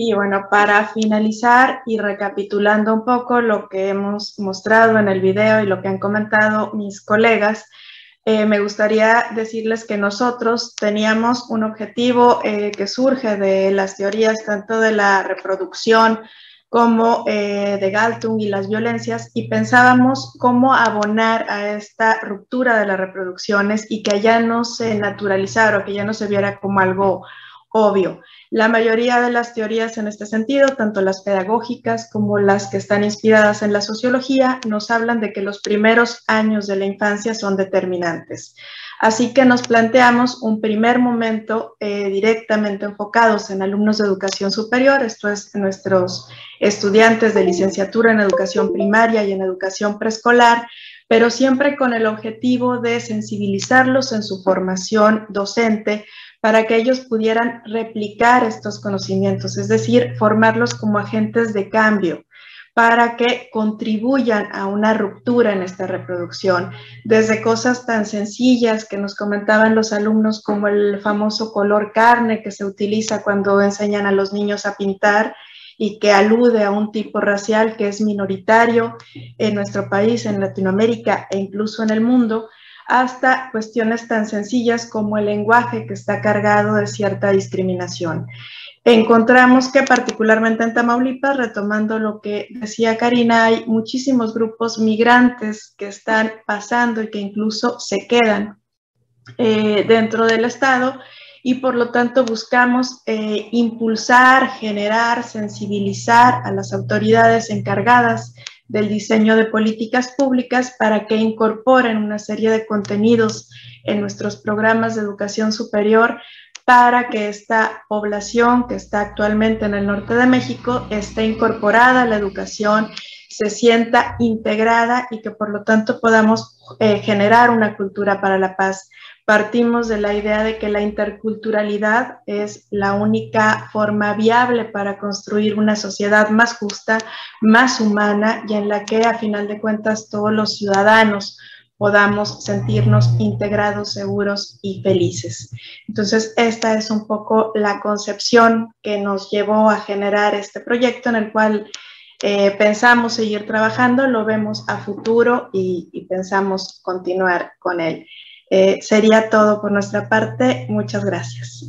Y bueno, para finalizar y recapitulando un poco lo que hemos mostrado en el video y lo que han comentado mis colegas, eh, me gustaría decirles que nosotros teníamos un objetivo eh, que surge de las teorías tanto de la reproducción como eh, de Galtung y las violencias y pensábamos cómo abonar a esta ruptura de las reproducciones y que ya no se naturalizara o que ya no se viera como algo obvio. La mayoría de las teorías en este sentido, tanto las pedagógicas como las que están inspiradas en la sociología, nos hablan de que los primeros años de la infancia son determinantes. Así que nos planteamos un primer momento eh, directamente enfocados en alumnos de educación superior, esto es, nuestros estudiantes de licenciatura en educación primaria y en educación preescolar, pero siempre con el objetivo de sensibilizarlos en su formación docente para que ellos pudieran replicar estos conocimientos, es decir, formarlos como agentes de cambio para que contribuyan a una ruptura en esta reproducción, desde cosas tan sencillas que nos comentaban los alumnos como el famoso color carne que se utiliza cuando enseñan a los niños a pintar y que alude a un tipo racial que es minoritario en nuestro país, en Latinoamérica e incluso en el mundo, hasta cuestiones tan sencillas como el lenguaje que está cargado de cierta discriminación. Encontramos que particularmente en Tamaulipas, retomando lo que decía Karina, hay muchísimos grupos migrantes que están pasando y que incluso se quedan eh, dentro del Estado y por lo tanto buscamos eh, impulsar, generar, sensibilizar a las autoridades encargadas del diseño de políticas públicas para que incorporen una serie de contenidos en nuestros programas de educación superior para que esta población que está actualmente en el norte de México esté incorporada a la educación, se sienta integrada y que por lo tanto podamos eh, generar una cultura para la paz partimos de la idea de que la interculturalidad es la única forma viable para construir una sociedad más justa, más humana y en la que a final de cuentas todos los ciudadanos podamos sentirnos integrados, seguros y felices. Entonces, esta es un poco la concepción que nos llevó a generar este proyecto en el cual eh, pensamos seguir trabajando, lo vemos a futuro y, y pensamos continuar con él. Eh, seria todo por nossa parte. Muitas graças.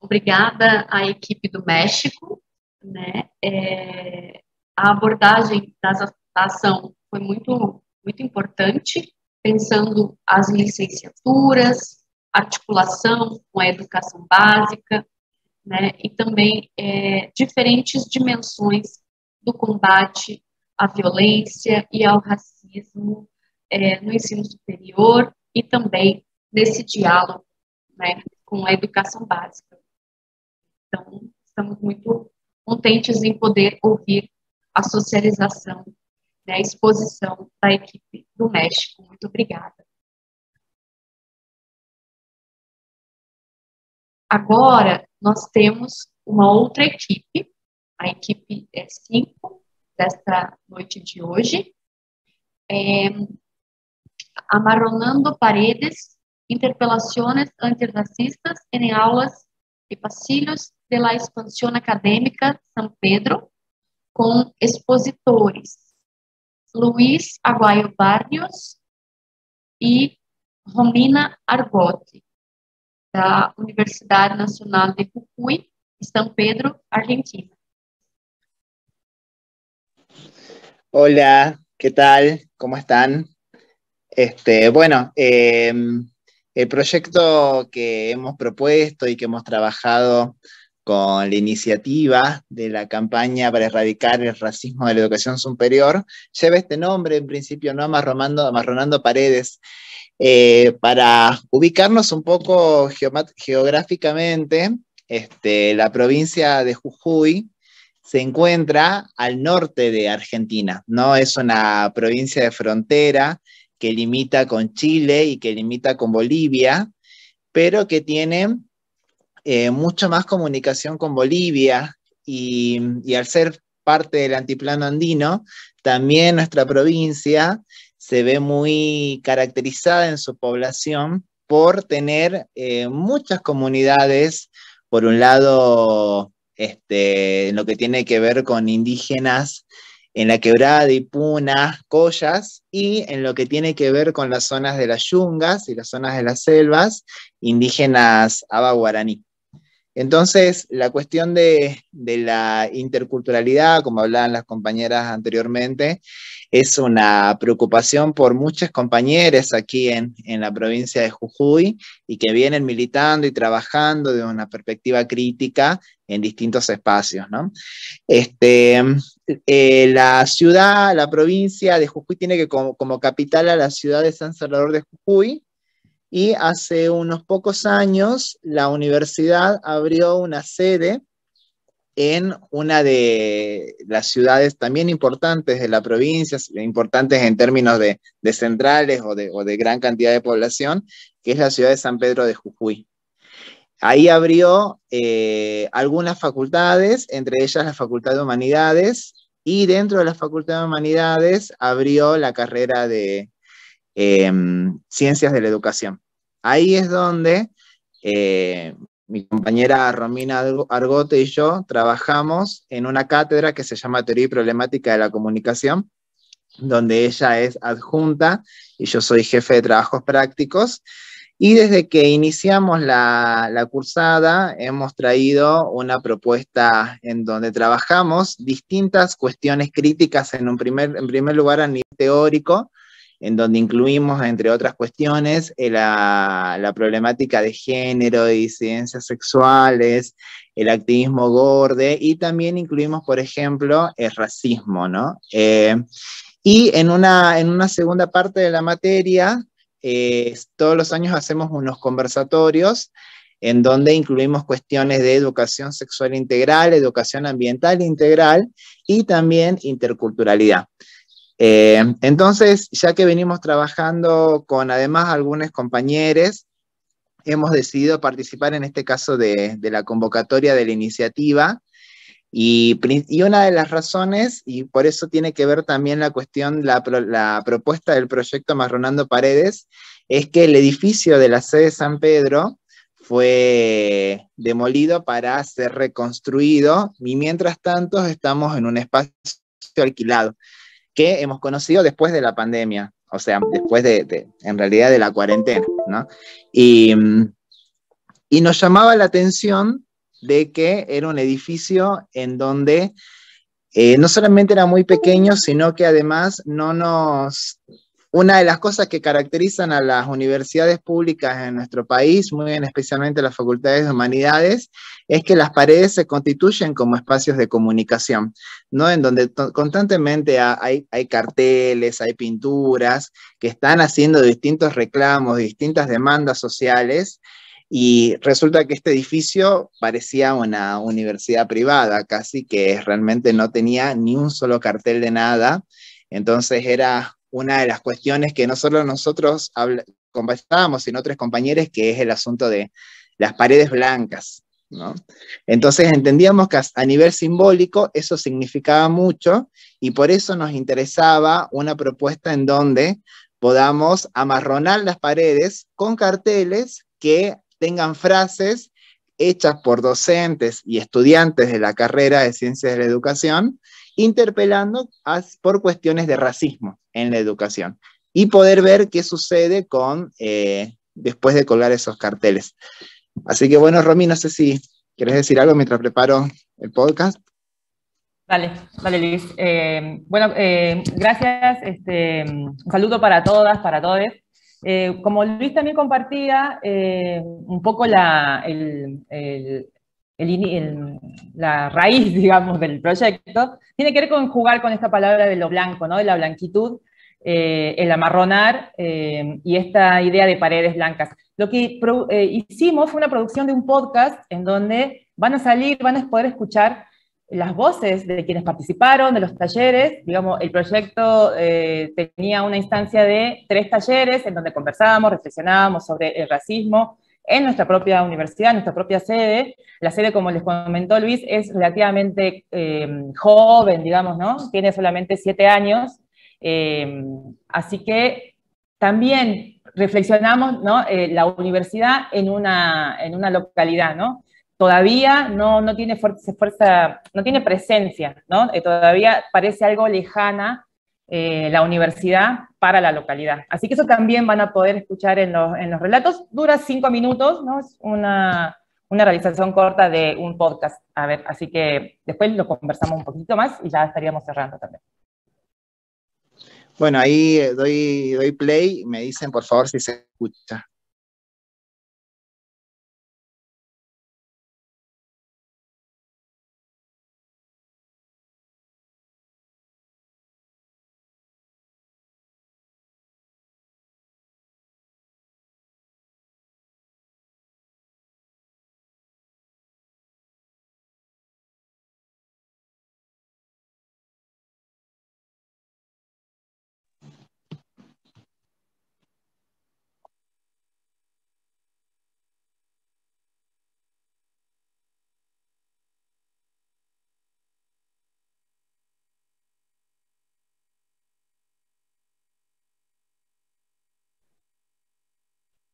Obrigada à equipe do México. Né? É, a abordagem da ação foi muito, muito importante, pensando as licenciaturas, articulação com a educação básica, né? e também é, diferentes dimensões do combate à violência e ao racismo é, no ensino superior e também nesse diálogo né, com a educação básica. Então, estamos muito contentes em poder ouvir a socialização, né, a exposição da equipe do México. Muito obrigada. Agora, nós temos uma outra equipe, a equipe 5 desta noite de hoje, é, amarronando paredes, interpelações antirracistas em aulas e pasillos de la expansión académica San Pedro, com expositores Luiz Aguayo Barrios e Romina Argote, da Universidade Nacional de Jujuy, São Pedro, Argentina. Hola, ¿qué tal? ¿Cómo están? Este, bueno, eh, el proyecto que hemos propuesto y que hemos trabajado con la iniciativa de la campaña para erradicar el racismo de la educación superior, lleva este nombre, en principio, ¿no? Amarronando, amarronando paredes, eh, para ubicarnos un poco geográficamente, este, la provincia de Jujuy se encuentra al norte de Argentina, ¿no? Es una provincia de frontera que limita con Chile y que limita con Bolivia, pero que tiene eh, mucho más comunicación con Bolivia y, al ser parte del antiplano andino, también nuestra provincia se ve muy caracterizada en su población por tener eh, muchas comunidades, por un lado, este, en lo que tiene que ver con indígenas en la quebrada de Ipuna, Collas, y en lo que tiene que ver con las zonas de las yungas y las zonas de las selvas indígenas aba guaraní. Entonces, la cuestión de, la interculturalidad, como hablaban las compañeras anteriormente, es una preocupación por muchos compañeros aquí en, la provincia de Jujuy y que vienen militando y trabajando de una perspectiva crítica en distintos espacios. Este, eh, la ciudad, la provincia de Jujuy tiene que como capital a la ciudad de San Salvador de Jujuy, y hace unos pocos años la universidad abrió una sede en una de las ciudades también importantes de la provincia, importantes en términos de, centrales o de, gran cantidad de población, que es la ciudad de San Pedro de Jujuy. Ahí abrió eh, algunas facultades, entre ellas la Facultad de Humanidades, y dentro de la Facultad de Humanidades abrió la carrera de Em, ciencias de la educación. Ahí es donde eh, mi compañera Romina Argote y yo trabajamos en una cátedra que se llama Teoría y Problemática de la Comunicación, donde ella es adjunta y yo soy jefe de trabajos prácticos. Y desde que iniciamos la, la, cursada hemos traído una propuesta en donde trabajamos distintas cuestiones críticas en, un primer, en primer lugar a nivel teórico, en donde incluimos, entre otras cuestiones, eh, la, problemática de género, de disidencias sexuales, el activismo gorde, y también incluimos, por ejemplo, el racismo, ¿no? Eh, y en una, en una segunda parte de la materia, eh, todos los años hacemos unos conversatorios en donde incluimos cuestiones de educación sexual integral, educación ambiental integral y también interculturalidad. Eh, entonces, ya que venimos trabajando con además algunos compañeros, hemos decidido participar en este caso de, la convocatoria de la iniciativa. Y, una de las razones, y por eso tiene que ver también la cuestión, la, la propuesta del proyecto Marronando Paredes, es que el edificio de la sede San Pedro fue demolido para ser reconstruido y mientras tanto estamos en un espacio alquilado que hemos conocido después de la pandemia, o sea, después de, en realidad, de la cuarentena, ¿no? Y, y nos llamaba la atención de que era un edificio en donde eh, no solamente era muy pequeño, sino que además no nos, una de las cosas que caracterizan a las universidades públicas en nuestro país, muy bien especialmente las facultades de humanidades, es que las paredes se constituyen como espacios de comunicación, ¿no? En donde constantemente hay, hay carteles, hay pinturas que están haciendo distintos reclamos, distintas demandas sociales, Y resulta que este edificio parecía una universidad privada, casi que realmente no tenía ni un solo cartel de nada. Entonces era una de las cuestiones que no solo nosotros conversábamos, sino otros compañeros, que es el asunto de las paredes blancas. ¿no? Entonces entendíamos que a nivel simbólico eso significaba mucho y por eso nos interesaba una propuesta en donde podamos amarronar las paredes con carteles que tengan frases hechas por docentes y estudiantes de la carrera de Ciencias de la Educación, interpelando por cuestiones de racismo en la educación y poder ver qué sucede con eh, después de colgar esos carteles. Así que bueno, Romy, no sé si quieres decir algo mientras preparo el podcast. Dale, dale Luis. Eh, bueno, eh, gracias. Este, un saludo para todas, para todos. Como Luis también compartía un poco la, la raíz, digamos, del proyecto, tiene que ver con jugar con esta palabra de lo blanco, ¿no? de la blanquitud, el amarronar y esta idea de paredes blancas. Lo que hicimos fue una producción de un podcast en donde van a salir, van a poder escuchar las voces de quienes participaron, de los talleres. Digamos, el proyecto eh, tenía una instancia de tres talleres en donde conversábamos, reflexionábamos sobre el racismo en nuestra propia universidad, en nuestra propia sede. La sede, como les comentó Luis, es relativamente em, joven, digamos, ¿no? Tiene solamente siete años. Em, así que también reflexionamos ¿no? Eh, la universidad en una, en una localidad, ¿no? todavía no, no tiene fuerza, no tiene presencia, ¿no? Eh, todavía parece algo lejana eh, la universidad para la localidad. Así que eso también van a poder escuchar en los, en los relatos. Dura cinco minutos, ¿no? Es una, una realización corta de un podcast. A ver, así que después lo conversamos un poquito más y ya estaríamos cerrando también. Bueno, ahí eh, doy, doy play me dicen por favor si se escucha.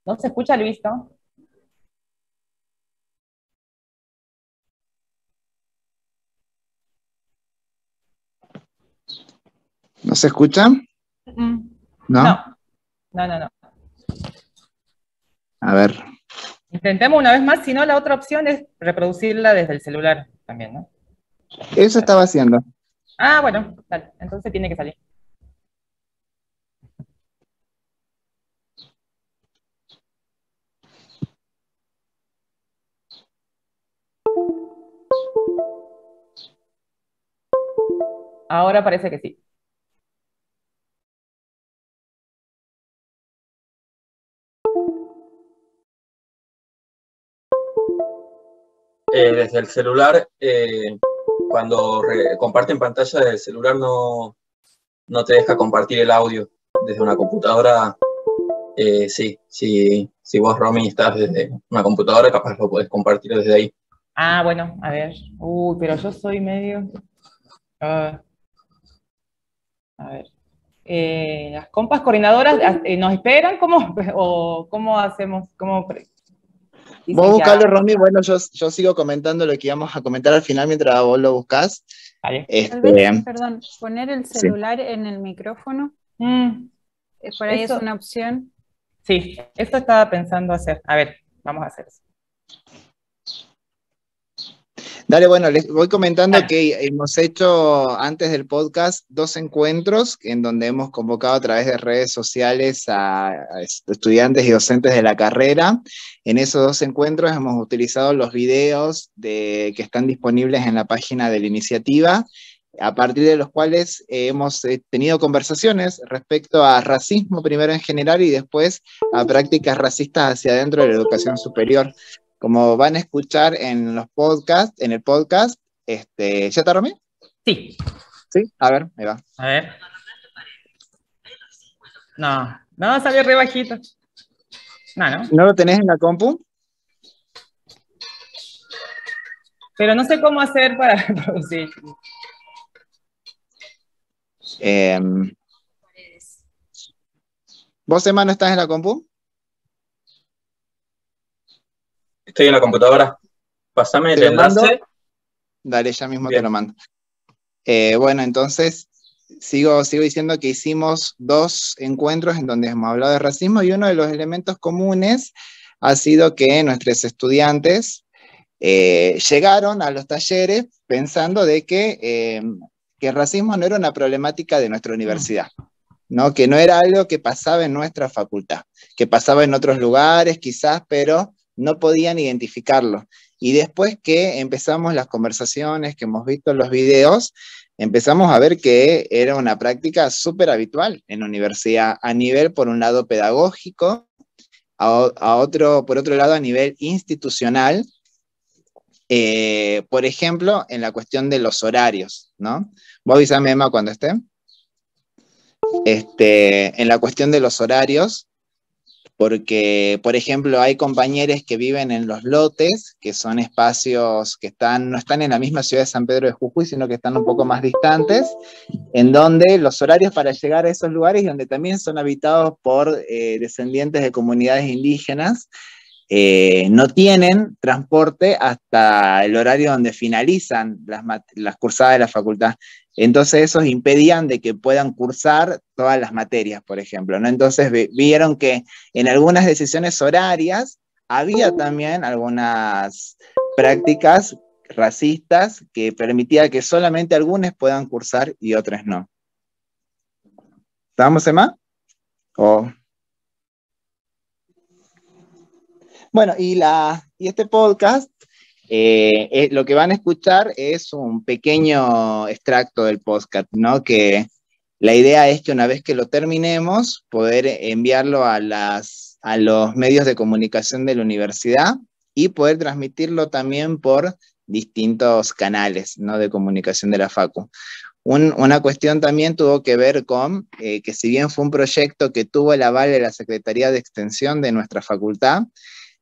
¿No se escucha, Luis, no? ¿No se escucha? Mm. ¿No? No, no, no. A ver. Intentemos una vez más, si no, la otra opción es reproducirla desde el celular también, ¿no? Eso estaba haciendo. Ah, bueno, dale. entonces tiene que salir. Ahora parece que sí. Eh, desde el celular, eh, cuando comparten pantalla del celular no, no te deja compartir el audio. Desde una computadora, eh, sí, sí, si vos, Romy, estás desde una computadora, capaz lo podés compartir desde ahí. Ah, bueno, a ver. Uy, pero yo soy medio... Ah. A ver. Eh, las compas coordinadoras eh, nos esperan cómo o cómo hacemos cómo vos buscarlo Romy. Bueno yo, yo, sigo comentando lo que íbamos a comentar al final mientras vos lo buscas este, perdón poner el celular en el micrófono. Mm. Eh, por ahí es una opción. Sí esto estaba pensando hacer. A ver vamos a hacer eso Dale, bueno, les voy comentando que hemos hecho antes del podcast dos encuentros en donde hemos convocado a través de redes sociales a, estudiantes y docentes de la carrera. En esos dos encuentros hemos utilizado los videos de, que están disponibles en la página de la iniciativa a partir de los cuales hemos eh, tenido conversaciones respecto a racismo primero en general y después a prácticas racistas hacia adentro de la educación superior. Como van a escuchar en los podcasts, en el podcast, este, ¿ya está Romy? Sí. Sí, a ver, ahí va. A ver. No, no, salió re bajito. No, no. ¿No lo tenés en la compu? Pero no sé cómo hacer para producir. Em, ¿Vos, Emma, no estás en la compu? Estoy en la computadora. Pásame el enlace. Dale, ya mismo Bien. te lo mando. Eh, bueno, entonces sigo, sigo diciendo que hicimos dos encuentros en donde hemos hablado de racismo y uno de los elementos comunes ha sido que nuestros estudiantes eh, llegaron a los talleres pensando de que, eh, que el racismo no era una problemática de nuestra universidad, ¿no? que no era algo que pasaba en nuestra facultad, que pasaba en otros lugares quizás, pero no podían identificarlo. Y después que empezamos las conversaciones, que hemos visto los videos, empezamos a ver que era una práctica súper habitual en la universidad, a nivel, por un lado, pedagógico, a, otro, por otro lado, a nivel institucional, eh, por ejemplo, en la cuestión de los horarios, ¿no? Vos avísame, Emma, cuando esté. Este, en la cuestión de los horarios, porque, por ejemplo, hay compañeros que viven en los lotes, que son espacios que están, no están en la misma ciudad de San Pedro de Jujuy, sino que están un poco más distantes, en donde los horarios para llegar a esos lugares, donde también son habitados por eh, descendientes de comunidades indígenas, eh, no tienen transporte hasta el horario donde finalizan las, las cursadas de la facultad. Entonces esos impedían de que puedan cursar todas las materias, por ejemplo. ¿no? Entonces vi- vieron que en algunas decisiones horarias había también algunas prácticas racistas que permitía que solamente algunos puedan cursar y otros no. ¿Estamos, Emma? ¿O Bueno, y, la, y este podcast, eh, eh, lo que van a escuchar es un pequeño extracto del podcast, ¿no? Que la idea es que una vez que lo terminemos, poder enviarlo a, las, a los medios de comunicación de la universidad y poder transmitirlo también por distintos canales, ¿no? De comunicación de la FACU. Un- una cuestión también tuvo que ver con eh, que si bien fue un proyecto que tuvo el aval de la Secretaría de Extensión de nuestra facultad,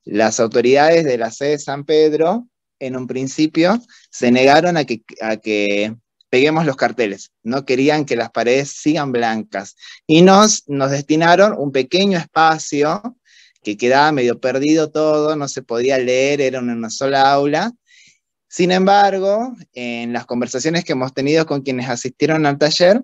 las autoridades de la sede de San Pedro, en un principio, se negaron a que, a que peguemos los carteles. No querían que las paredes sigan blancas. Y nos, nos destinaron un pequeño espacio que quedaba medio perdido todo, no se podía leer, era una sola aula. Sin embargo, en las conversaciones que hemos tenido con quienes asistieron al taller,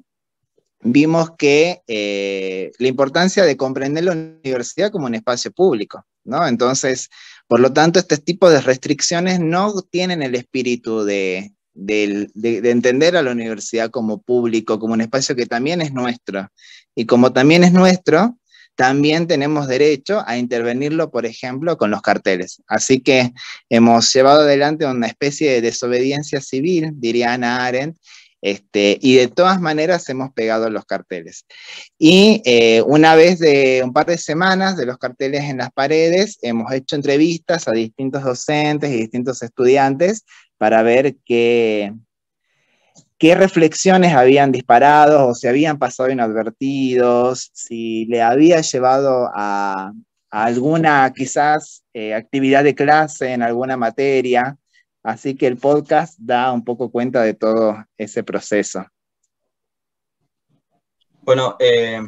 vimos que eh, la importancia de comprender la universidad como un espacio público, ¿no? Entonces, por lo tanto, este tipo de restricciones no tienen el espíritu de, del- de- de entender a la universidad como público, como un espacio que también es nuestro. Y como también es nuestro, también tenemos derecho a intervenirlo, por ejemplo, con los carteles. Así que hemos llevado adelante una especie de desobediencia civil, diría Ana Arendt, este, y de todas maneras hemos pegado los carteles. Y eh, una vez de un par de semanas de los carteles en las paredes, hemos hecho entrevistas a distintos docentes y distintos estudiantes para ver qué, qué reflexiones habían disparado o si habían pasado inadvertidos, si le había llevado a, alguna quizás eh, actividad de clase en alguna materia. Así que el podcast da un poco cuenta de todo ese proceso. Bueno, eh,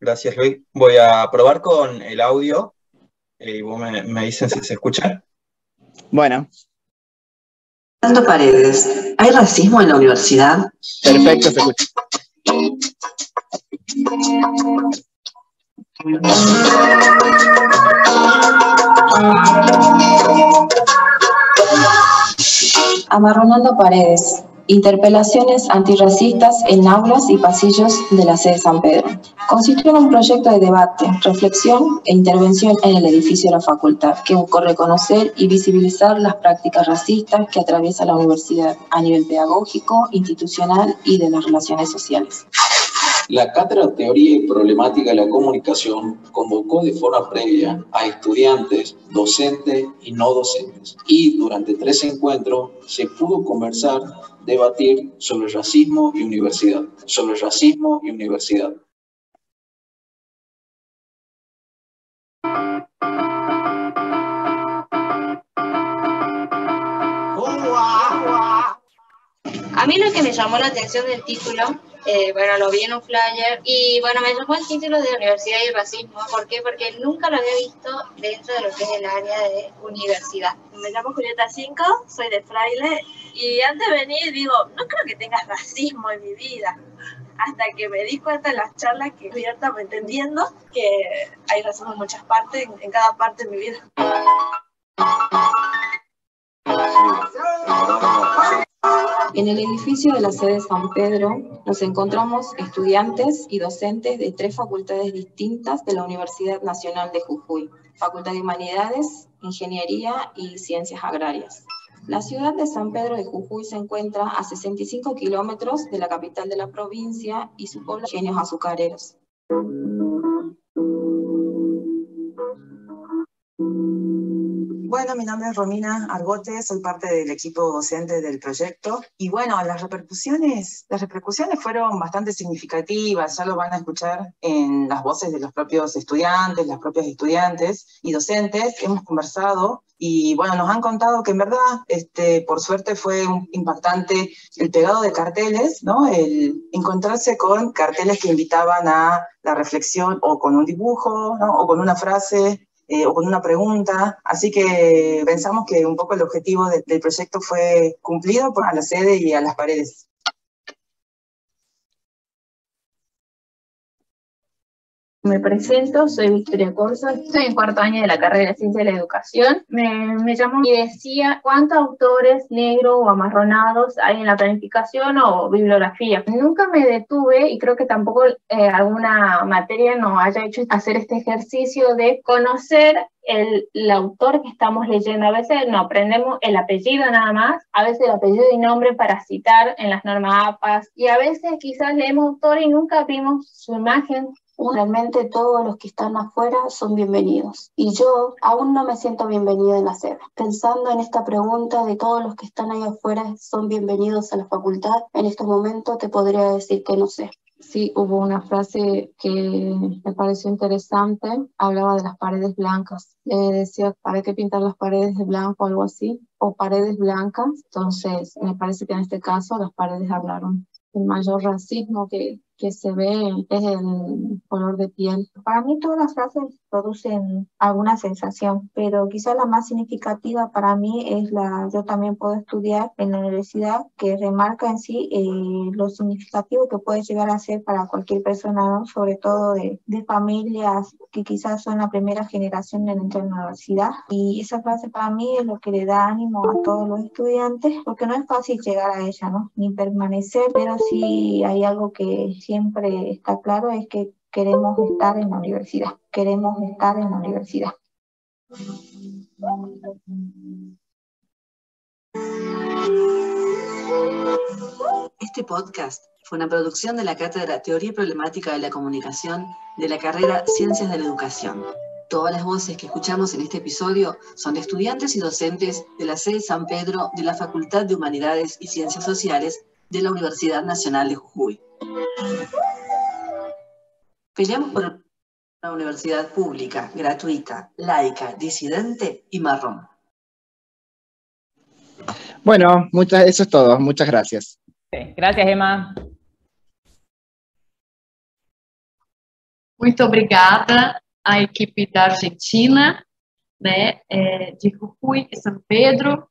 gracias Luis. Voy a probar con el audio eh, y vos me, me dicen si se escucha. Bueno, Alto Paredes, ¿hay racismo en la universidad? perfecto, se escucha. Amarronando Paredes, Interpelaciones antirracistas en aulas y pasillos de la sede San Pedro. Consistió en un proyecto de debate, reflexión e intervención en el edificio de la facultad, que buscó reconocer y visibilizar las prácticas racistas que atraviesa la universidad a nivel pedagógico, institucional y de las relaciones sociales. La Cátedra Teoría y Problemática de la Comunicación convocó de forma previa a estudiantes, docentes y no docentes. Y durante tres encuentros se pudo conversar, debatir sobre racismo y universidad. Sobre racismo y universidad. A mí lo que me llamó la atención del título eh, bueno, lo vi en un flyer y bueno, me llamó el título de Universidad y Racismo. ¿Por qué? Porque nunca lo había visto dentro de lo que es el área de universidad. Me llamo Julieta Cinco, soy de Fraile y antes de venir digo, no creo que tengas racismo en mi vida. Hasta que me di cuenta en las charlas que me entendiendo que hay racismo en muchas partes, en cada parte de mi vida. En el edificio de la sede San Pedro nos encontramos estudiantes y docentes de tres facultades distintas de la Universidad Nacional de Jujuy, Facultad de Humanidades, Ingeniería y Ciencias Agrarias. La ciudad de San Pedro de Jujuy se encuentra a 65 kilómetros de la capital de la provincia y su pueblo genios azucareros. Bueno, mi nombre es Romina Argote, soy parte del equipo docente del proyecto. Y bueno, las repercusiones, las repercusiones fueron bastante significativas, ya lo van a escuchar en las voces de los propios estudiantes, las propias estudiantes y docentes hemos conversado. Y bueno, nos han contado que en verdad, este, por suerte fue impactante el pegado de carteles, ¿no? El encontrarse con carteles que invitaban a la reflexión o con un dibujo. O con una frase eh, o con una pregunta. Así que pensamos que un poco el objetivo del proyecto fue cumplido por a la sede y a las paredes. Me presento, soy Victoria Corso, estoy en cuarto año de la carrera de Ciencia de la Educación. Me, me llamó y decía cuántos autores negros o amarronados hay en la planificación o bibliografía. Nunca me detuve y creo que tampoco eh, alguna materia nos haya hecho hacer este ejercicio de conocer el, el, autor que estamos leyendo. A veces no aprendemos el apellido nada más, a veces el apellido y nombre para citar en las normas APAS, y a veces quizás leemos autor y nunca vimos su imagen, Realmente todos los que están afuera son bienvenidos. Y yo aún no me siento bienvenida en la sede. Pensando en esta pregunta de todos los que están ahí afuera son bienvenidos a la facultad, en este momento te podría decir que no sé. Sí, hubo una frase que me pareció interesante, hablaba de las paredes blancas. Eh, decía, ¿para qué pintar las paredes de blanco o algo así? O paredes blancas. Entonces, me parece que en este caso las paredes hablaron. El mayor racismo que, que se ve es el color de piel. Para mí todas las frases producen alguna sensación, pero quizá la más significativa para mí es la yo también puedo estudiar en la universidad, que remarca en sí eh, lo significativo que puede llegar a ser para cualquier persona, sobre todo de, de, familias que quizás son la primera generación en entrar en la universidad. Y esa frase para mí es lo que le da ánimo a todos los estudiantes, porque no es fácil llegar a ella, ¿no? Ni permanecer, pero sí hay algo que siempre está claro es que queremos estar en la universidad, queremos estar en la universidad. Este podcast fue una producción de la Cátedra Teoría y Problemática de la Comunicación de la carrera Ciencias de la Educación. Todas las voces que escuchamos en este episodio son de estudiantes y docentes de la sede San Pedro de la Facultad de Humanidades y Ciencias Sociales de la Universidad Nacional de Jujuy. Peleamos por una universidad pública, gratuita, laica, disidente y marrón. Bueno, muchas, eso es todo. Muchas gracias. Gracias, Emma. Muito obrigada à equipe da Argentina, né, de Jujuy e São Pedro,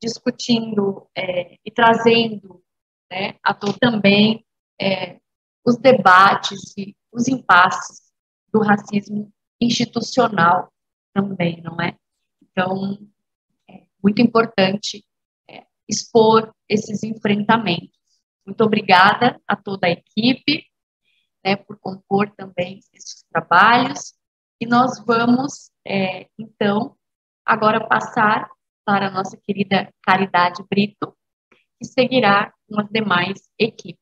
discutindo é, e trazendo né, também é, os debates e os impasses do racismo institucional também, não é? Então, é muito importante é, expor esses enfrentamentos. Muito obrigada a toda a equipe né, por compor também esses trabalhos. E nós vamos, é, então, agora passar para a nossa querida Caridade Brito, que seguirá com as demais equipes.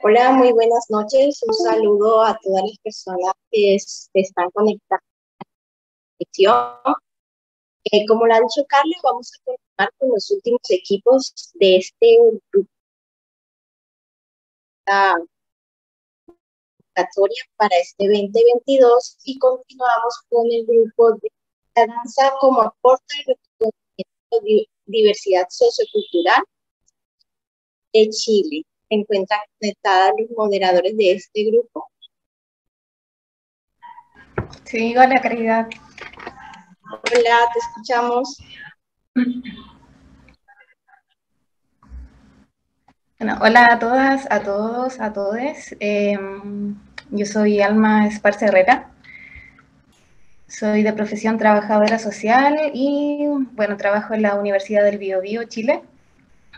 Hola, muy buenas noches. Un saludo a todas las personas que están conectadas eh, como lo ha dicho Carlos, vamos a continuar con los últimos equipos de este grupo. para este 2022 y continuamos con el grupo de la danza como aporta el diversidad sociocultural de Chile. Se encuentran conectadas los moderadores de este grupo. Sí, hola, Caridad. Hola, te escuchamos. Bueno, hola a todas, a todos, a todes. Em, yo soy Alma Esparce Herrera. Soy de profesión trabajadora social y, bueno, trabajo en la Universidad del Biobío, Chile.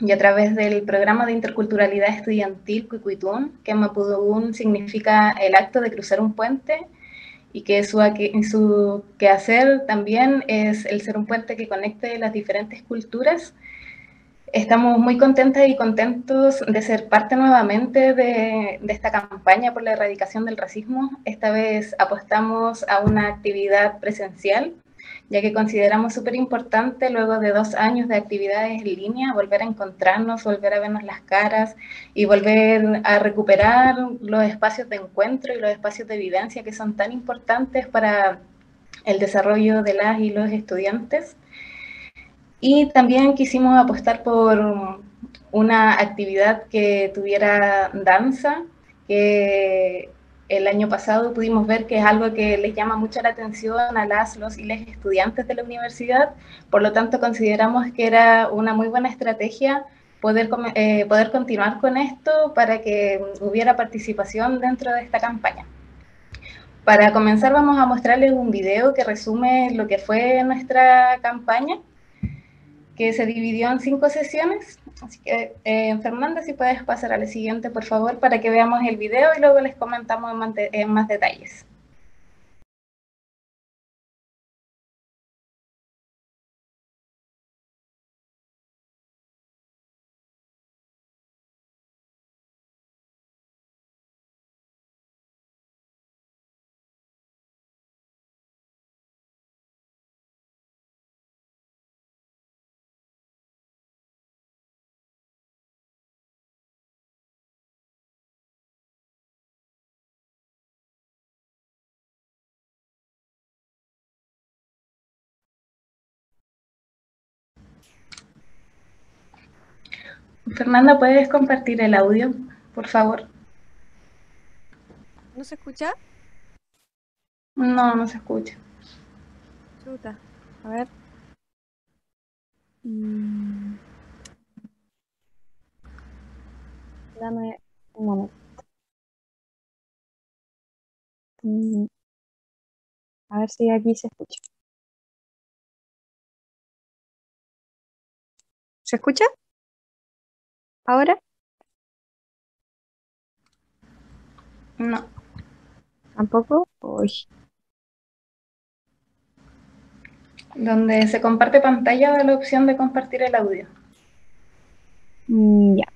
Y a través del programa de interculturalidad estudiantil Cuicuitún, que Mapudungun significa el acto de cruzar un puente, y que su, su quehacer también es el ser un puente que conecte las diferentes culturas. Estamos muy contentas y contentos de ser parte nuevamente de, esta campaña por la erradicación del racismo. Esta vez apostamos a una actividad presencial ya que consideramos súper importante luego de dos años de actividades en línea volver a encontrarnos, volver a vernos las caras y volver a recuperar los espacios de encuentro y los espacios de vivencia que son tan importantes para el desarrollo de las y los estudiantes. Y también quisimos apostar por una actividad que tuviera danza, que el año pasado pudimos ver que es algo que les llama mucho la atención a las, los y les estudiantes de la universidad, por lo tanto consideramos que era una muy buena estrategia poder, eh, poder continuar con esto para que hubiera participación dentro de esta campaña. Para comenzar vamos a mostrarles un video que resume lo que fue nuestra campaña, que se dividió en cinco sesiones Así que, eh, Fernanda, si puedes pasar a la siguiente, por favor, para que veamos el video y luego les comentamos en más, detalles. Fernanda, ¿puedes compartir el audio, por favor? ¿No se escucha? No, no se escucha. Chuta. A ver. Mm. Dame un momento. Mm. A ver si aquí se escucha. ¿Se escucha? Ahora? No. ¿Tampoco? Uy. Donde se comparte pantalla da la opción de compartir el audio. Mm, ya.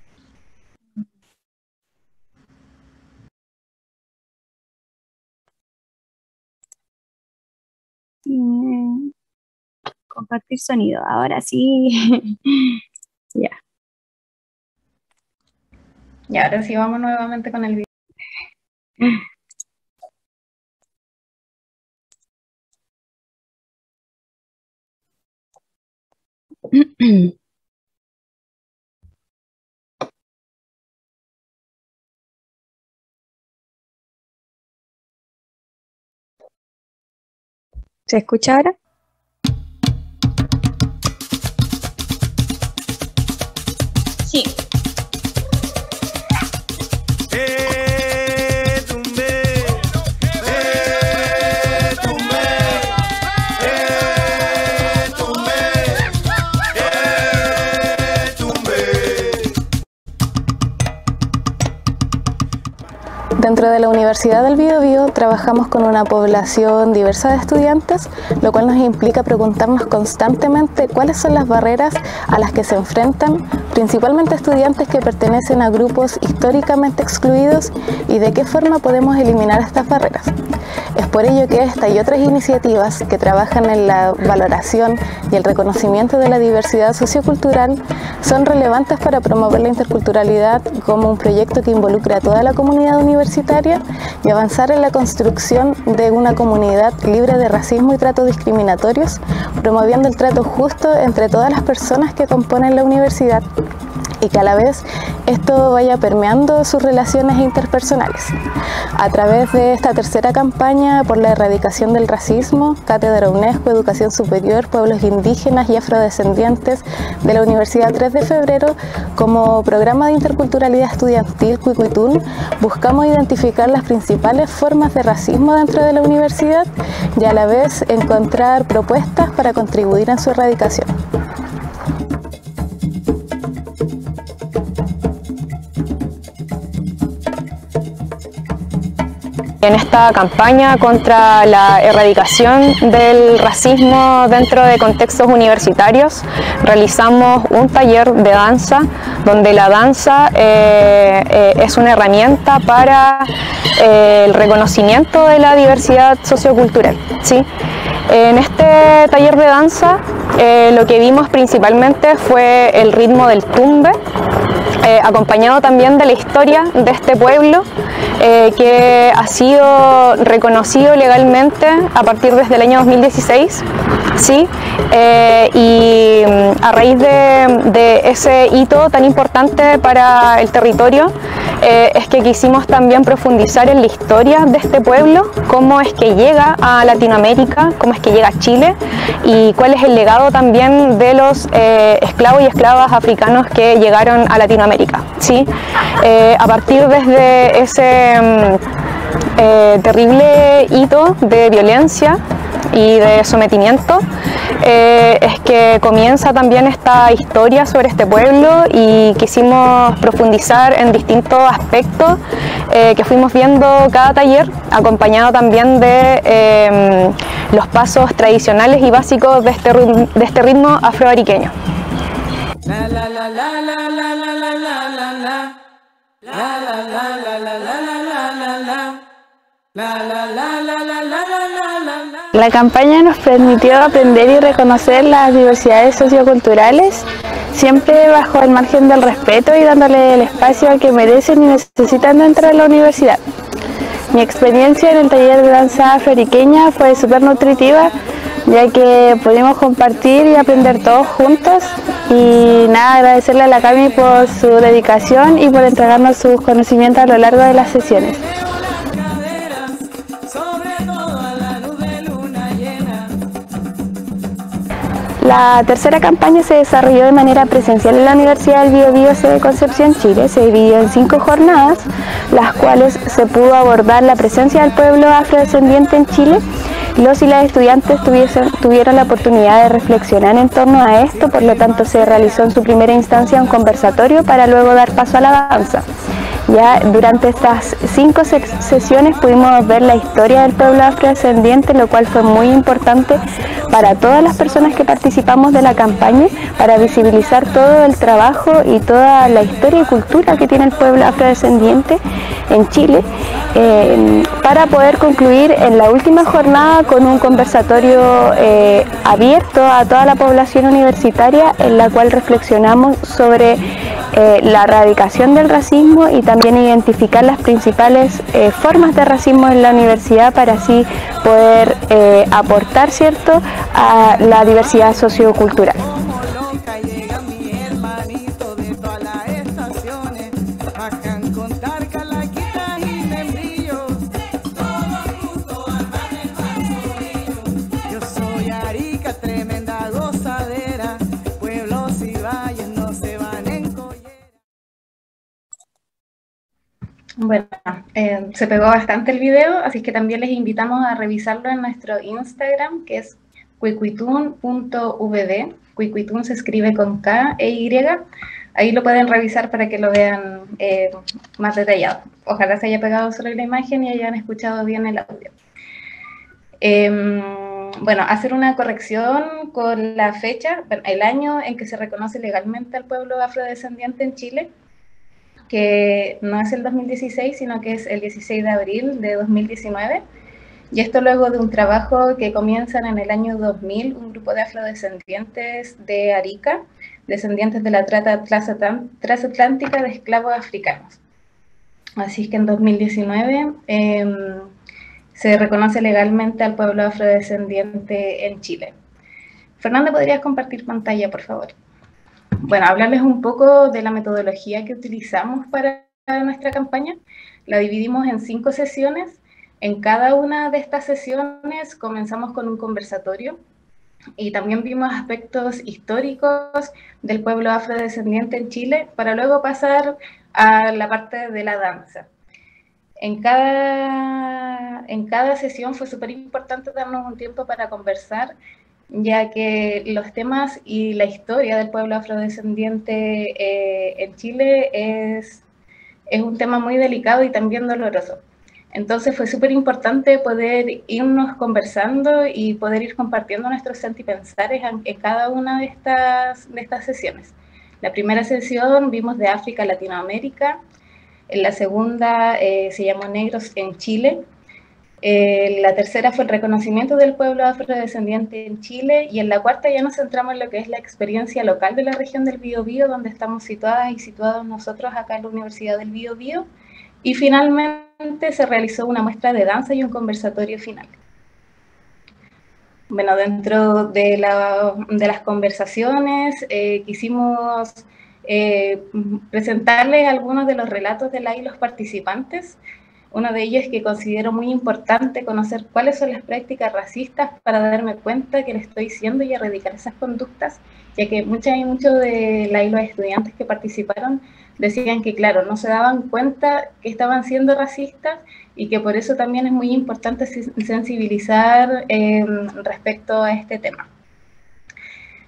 Mm, compartir sonido, ahora sí. ya. Y ahora sí vamos nuevamente con el video. ¿Se escucha ahora? Sí. Ei! Dentro de la Universidad del Biobío trabajamos con una población diversa de estudiantes, lo cual nos implica preguntarnos constantemente cuáles son las barreras a las que se enfrentan principalmente estudiantes que pertenecen a grupos históricamente excluidos y de qué forma podemos eliminar estas barreras. Es por ello que esta y otras iniciativas que trabajan en la valoración y el reconocimiento de la diversidad sociocultural son relevantes para promover la interculturalidad como un proyecto que involucre a toda la comunidad universitaria y avanzar en la construcción de una comunidad libre de racismo y tratos discriminatorios, promoviendo el trato justo entre todas las personas que componen la universidad y que a la vez esto vaya permeando sus relaciones interpersonales. A través de esta tercera campaña por la erradicación del racismo, Cátedra UNESCO, Educación Superior, Pueblos Indígenas y Afrodescendientes de la Universidad 3 de Febrero, como programa de interculturalidad estudiantil Cuicuitún, buscamos identificar las principales formas de racismo dentro de la universidad y a la vez encontrar propuestas para contribuir en su erradicación. En esta campaña contra la erradicación del racismo dentro de contextos universitarios realizamos un taller de danza donde la danza eh, eh, es una herramienta para eh, el reconocimiento de la diversidad sociocultural. ¿sí? En este taller de danza lo que vimos principalmente fue el ritmo del tumbe, acompañado también de la historia de este pueblo eh, que ha sido reconocido legalmente a partir desde el año 2016, ¿sí? Eh, y mm, a raíz de, ese hito tan importante para el territorio, eh, es que quisimos también profundizar en la historia de este pueblo, cómo es que llega a Latinoamérica, cómo es que llega a Chile y cuál es el legado también de los esclavos y esclavas africanos que llegaron a Latinoamérica. ¿sí? a partir desde ese eh, terrible hito de violencia y de sometimiento eh, es que comienza también esta historia sobre este pueblo y quisimos profundizar en distintos aspectos eh, que fuimos viendo cada taller, acompañado también de em, los pasos tradicionales y básicos de este, de este ritmo afroariqueño. La campaña nos permitió aprender y reconocer las diversidades socioculturales, siempre bajo el margen del respeto y dándole el espacio que merecen y necesitan dentro de la universidad. Mi experiencia en el taller de danza afroariqueña fue súper nutritiva ya que pudimos compartir y aprender todos juntos y nada, agradecerle a la Cami por su dedicación y por entregarnos sus conocimientos a lo largo de las sesiones. La tercera campaña se desarrolló de manera presencial en la Universidad del Biobío de Concepción, Chile. Se dividió en cinco jornadas, las cuales se pudo abordar la presencia del pueblo afrodescendiente en Chile los y las estudiantes tuvieron la oportunidad de reflexionar en torno a esto, por lo tanto se realizó en su primera instancia un conversatorio para luego dar paso a la danza. Ya durante estas cinco sesiones pudimos ver la historia del pueblo afrodescendiente, lo cual fue muy importante para todas las personas que participamos de la campaña, para visibilizar todo el trabajo y toda la historia y cultura que tiene el pueblo afrodescendiente en Chile, eh, para poder concluir en la última jornada con un conversatorio eh, abierto a toda la población universitaria en la cual reflexionamos sobre eh, la erradicación del racismo y también identificar las principales eh, formas de racismo en la universidad para así poder eh, aportar cierto a la diversidad sociocultural. Bueno, eh, se pegó bastante el video, así que también les invitamos a revisarlo en nuestro Instagram, que es cuicuitun.vd. Cuicuitun se escribe con K e Y. Ahí lo pueden revisar para que lo vean eh, más detallado. Ojalá se haya pegado sobre la imagen y hayan escuchado bien el audio. Em, bueno, hacer una corrección con la fecha, el año en que se reconoce legalmente al pueblo afrodescendiente en Chile, que no es el 2016, sino que es el 16 de abril de 2019. Y esto luego de un trabajo que comienzan en el año 2000, un grupo de afrodescendientes de Arica, descendientes de la trata transatlántica de esclavos africanos. Así que en 2019 em, se reconoce legalmente al pueblo afrodescendiente en Chile. Fernanda, ¿podrías compartir pantalla, por favor? Bueno, hablarles un poco de la metodología que utilizamos para nuestra campaña. La dividimos en cinco sesiones. En cada una de estas sesiones comenzamos con un conversatorio y también vimos aspectos históricos del pueblo afrodescendiente en Chile para luego pasar a la parte de la danza. En cada, en cada sesión fue súper importante darnos un tiempo para conversar, ya que los temas y la historia del pueblo afrodescendiente eh, en Chile es, es un tema muy delicado y también doloroso. Entonces fue súper importante poder irnos conversando y poder ir compartiendo nuestros sentipensares en, cada una de estas, de estas sesiones. La primera sesión vimos de África, Latinoamérica. En la segunda eh, se llamó Negros en Chile. Eh, la tercera fue el reconocimiento del pueblo afrodescendiente en Chile. Y en la cuarta ya nos centramos en lo que es la experiencia local de la región del Biobío, donde estamos situadas y situados nosotros acá en la Universidad del Biobío. Y finalmente se realizó una muestra de danza y un conversatorio final. Bueno, dentro de, las conversaciones eh, quisimos eh, presentarles algunos de los relatos de la y los participantes. Uno de ellos es que considero muy importante conocer cuáles son las prácticas racistas para darme cuenta que le estoy diciendo y erradicar esas conductas, ya que muchas y muchos de los estudiantes que participaron decían que, claro, no se daban cuenta que estaban siendo racistas y que por eso también es muy importante sensibilizar em, respecto a este tema.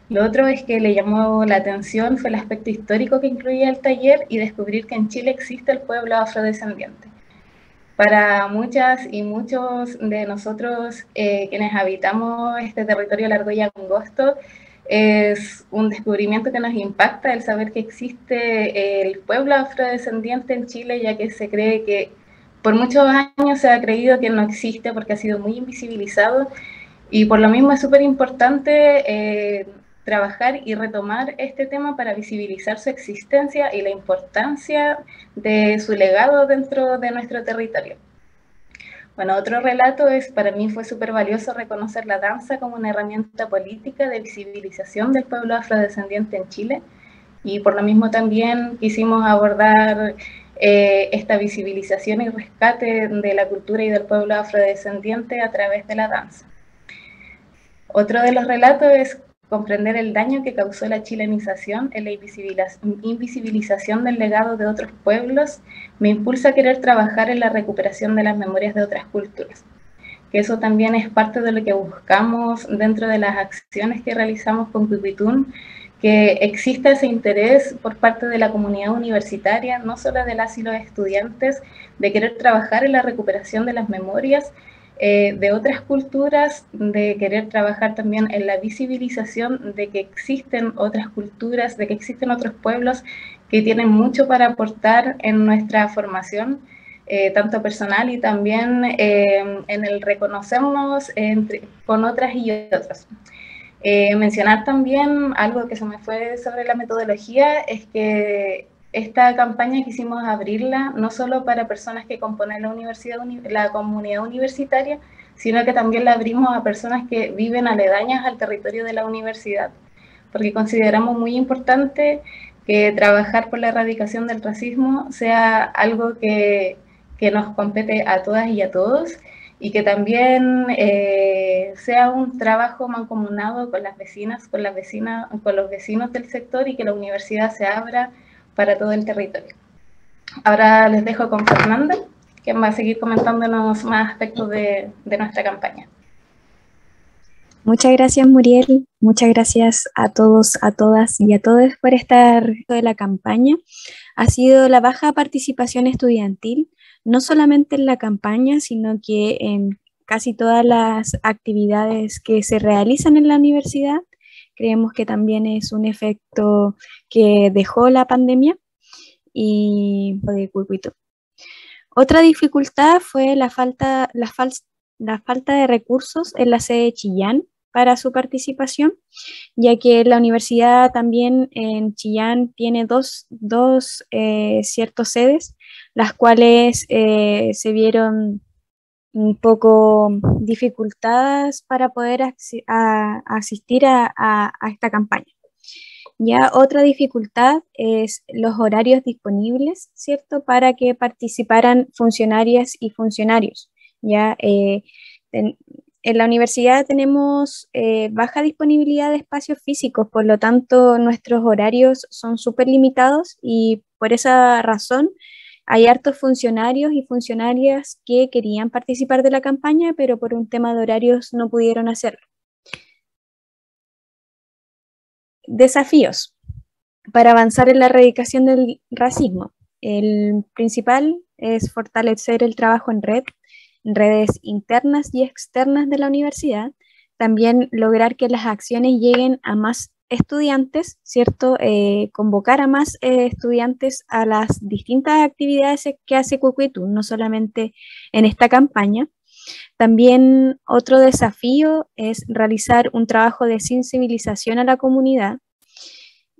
Lo otro es que le llamó la atención fue el aspecto histórico que incluía el taller y descubrir que en Chile existe el pueblo afrodescendiente. Para muchas y muchos de nosotros eh, quienes habitamos este territorio largo y angosto, es un descubrimiento que nos impacta el saber que existe el pueblo afrodescendiente en Chile, ya que se cree que por muchos años se ha creído que no existe porque ha sido muy invisibilizado. Y por lo mismo es súper importante eh, trabajar y retomar este tema para visibilizar su existencia y la importancia de su legado dentro de nuestro territorio. Bueno, otro relato es, para mí fue súper valioso reconocer la danza como una herramienta política de visibilización del pueblo afrodescendiente en Chile y por lo mismo también quisimos abordar eh, esta visibilización y rescate de la cultura y del pueblo afrodescendiente a través de la danza. Otro de los relatos es comprender el daño que causó la chilenización en la invisibilización del legado de otros pueblos me impulsa a querer trabajar en la recuperación de las memorias de otras culturas. Que eso también es parte de lo que buscamos dentro de las acciones que realizamos con Pipitún, que exista ese interés por parte de la comunidad universitaria, no solo de las y los estudiantes, de querer trabajar en la recuperación de las memorias, eh, de otras culturas, de querer trabajar también en la visibilización de que existen otras culturas, de que existen otros pueblos que tienen mucho para aportar en nuestra formación, eh, tanto personal y también eh, en el reconocernos entre, con otras y otras. mencionar también algo que se me fue sobre la metodología es que esta campaña quisimos abrirla no solo para personas que componen la, universidad, la comunidad universitaria, sino que también la abrimos a personas que viven aledañas al territorio de la universidad, porque consideramos muy importante que trabajar por la erradicación del racismo sea algo que, que nos compete a todas y a todos y que también eh, sea un trabajo mancomunado con las vecinas, con las vecinas, con los vecinos del sector y que la universidad se abra para todo el territorio. Ahora les dejo con Fernanda, quien va a seguir comentándonos más aspectos de, de nuestra campaña. Muchas gracias, Muriel. Muchas gracias a todos, a todas y a todos por estar de la campaña. Ha sido la baja participación estudiantil, no solamente en la campaña, sino que en casi todas las actividades que se realizan en la universidad. Creemos que también es un efecto que dejó la pandemia y de Otra dificultad fue la falta, la falta de recursos en la sede de Chillán para su participación, ya que la universidad también en Chillán tiene dos, dos eh, ciertos sedes, las cuales eh, se vieron un poco dificultadas para poder asistir a, esta campaña. Ya otra dificultad es los horarios disponibles, ¿cierto? Para que participaran funcionarias y funcionarios. Ya eh, en la universidad tenemos eh, baja disponibilidad de espacios físicos, por lo tanto nuestros horarios son súper limitados y por esa razón hay hartos funcionarios y funcionarias que querían participar de la campaña, pero por un tema de horarios no pudieron hacerlo. Desafíos para avanzar en la erradicación del racismo. El principal es fortalecer el trabajo en red redes internas y externas de la universidad, también lograr que las acciones lleguen a más estudiantes, ¿cierto? Eh, convocar a más eh, estudiantes a las distintas actividades que hace Cucuitú, no solamente en esta campaña. También otro desafío es realizar un trabajo de sensibilización a la comunidad,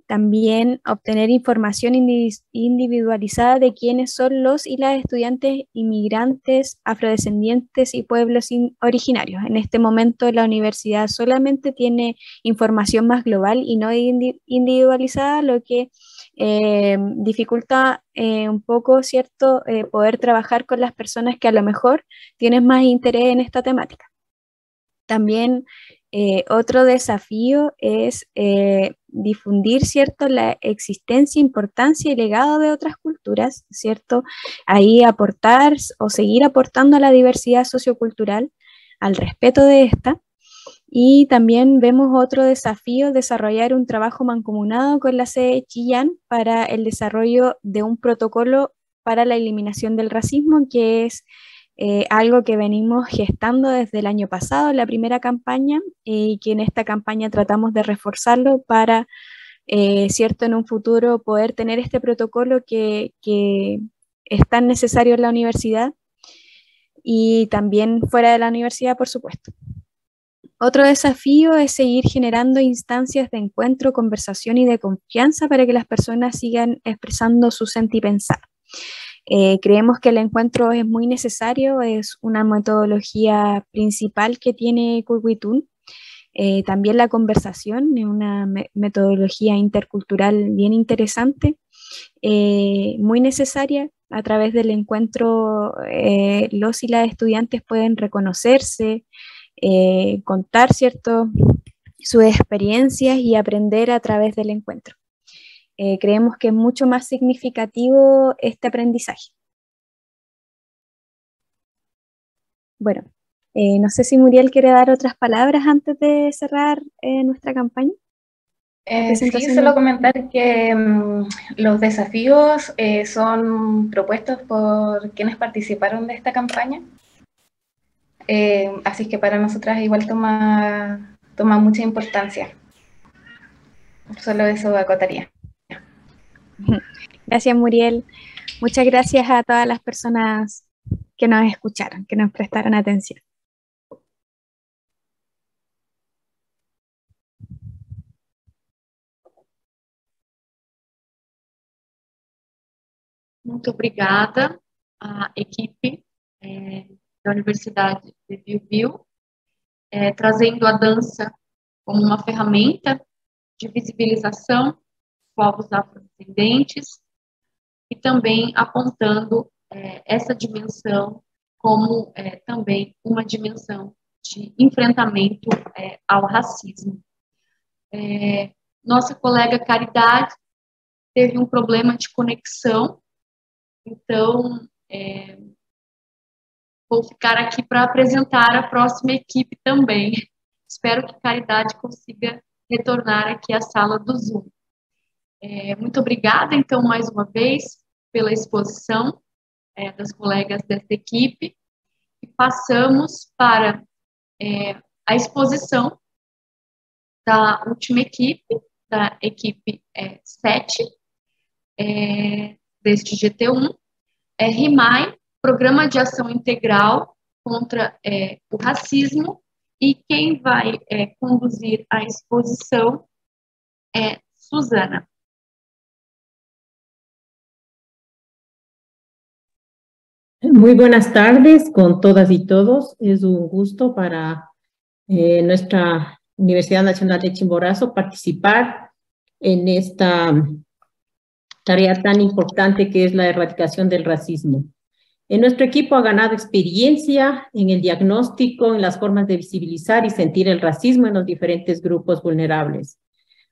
también obtener información individualizada de quiénes son los y las estudiantes inmigrantes, afrodescendientes y pueblos originarios. En este momento la universidad solamente tiene información más global y no individualizada, lo que eh, dificulta eh, un poco, ¿cierto?, eh, poder trabajar con las personas que a lo mejor tienen más interés en esta temática. También otro desafío es difundir, ¿cierto?, la existencia, importancia y legado de otras culturas, ¿cierto? Ahí aportar o seguir aportando a la diversidad sociocultural, al respeto de esta. Y también vemos otro desafío, desarrollar un trabajo mancomunado con la sede Chillán para el desarrollo de un protocolo para la eliminación del racismo, que es eh, algo que venimos gestando desde el año pasado, la primera campaña, y que en esta campaña tratamos de reforzarlo para, eh, cierto, en un futuro poder tener este protocolo que, que es tan necesario en la universidad y también fuera de la universidad, por supuesto. Otro desafío es seguir generando instancias de encuentro, conversación y de confianza para que las personas sigan expresando su y pensar. Eh, creemos que el encuentro es muy necesario, es una metodología principal que tiene Curwitun. Eh, también la conversación es una metodología intercultural bien interesante, eh, muy necesaria. A través del encuentro, los y las estudiantes pueden reconocerse, contar cierto, sus experiencias y aprender a través del encuentro. Eh, creemos que es mucho más significativo este aprendizaje. Bueno, eh, no sé si Muriel quiere dar otras palabras antes de cerrar eh, nuestra campaña. sí, solo comentar que mm, los desafíos son propuestos por quienes participaron de esta campaña. así que para nosotras igual toma, toma mucha importancia. Solo eso acotaría. Gracias, Muriel. Muchas gracias a todas las personas que nos escucharon, que nos prestaron atención. Muito obrigada à equipe é, da Universidade de Biobio, é, trazendo a dança como uma ferramenta de visibilização povos afrodescendentes e também apontando é, essa dimensão como é, também uma dimensão de enfrentamento é, ao racismo. É, nossa colega Caridade teve um problema de conexão, então é, vou ficar aqui para apresentar a próxima equipe também. espero que Caridade consiga retornar aqui à sala do Zoom. É, muito obrigada, então, mais uma vez, pela exposição é, das colegas desta equipe. E passamos para é, a exposição da última equipe, da equipe é, 7, é, deste GT1, é RIMAI, Programa de Ação Integral contra é, o Racismo, e quem vai é, conduzir a exposição é Suzana. Muy buenas tardes con todas y todos. Es un gusto para eh, nuestra Universidad Nacional de Chimborazo participar en esta tarea tan importante que es la erradicación del racismo. En nuestro equipo ha ganado experiencia en el diagnóstico, en las formas de visibilizar y sentir el racismo en los diferentes grupos vulnerables.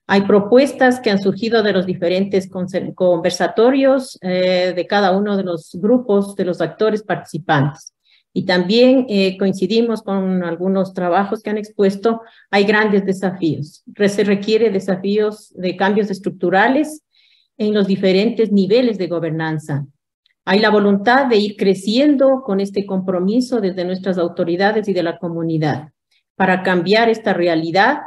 Hay propuestas que han surgido de los diferentes conversatorios eh, de cada uno de los grupos, de los actores participantes. Y también eh, coincidimos con algunos trabajos que han expuesto, hay grandes desafíos. Se requiere desafíos de cambios estructurales en los diferentes niveles de gobernanza, hay la voluntad de ir creciendo con este compromiso desde nuestras autoridades y de la comunidad para cambiar esta realidad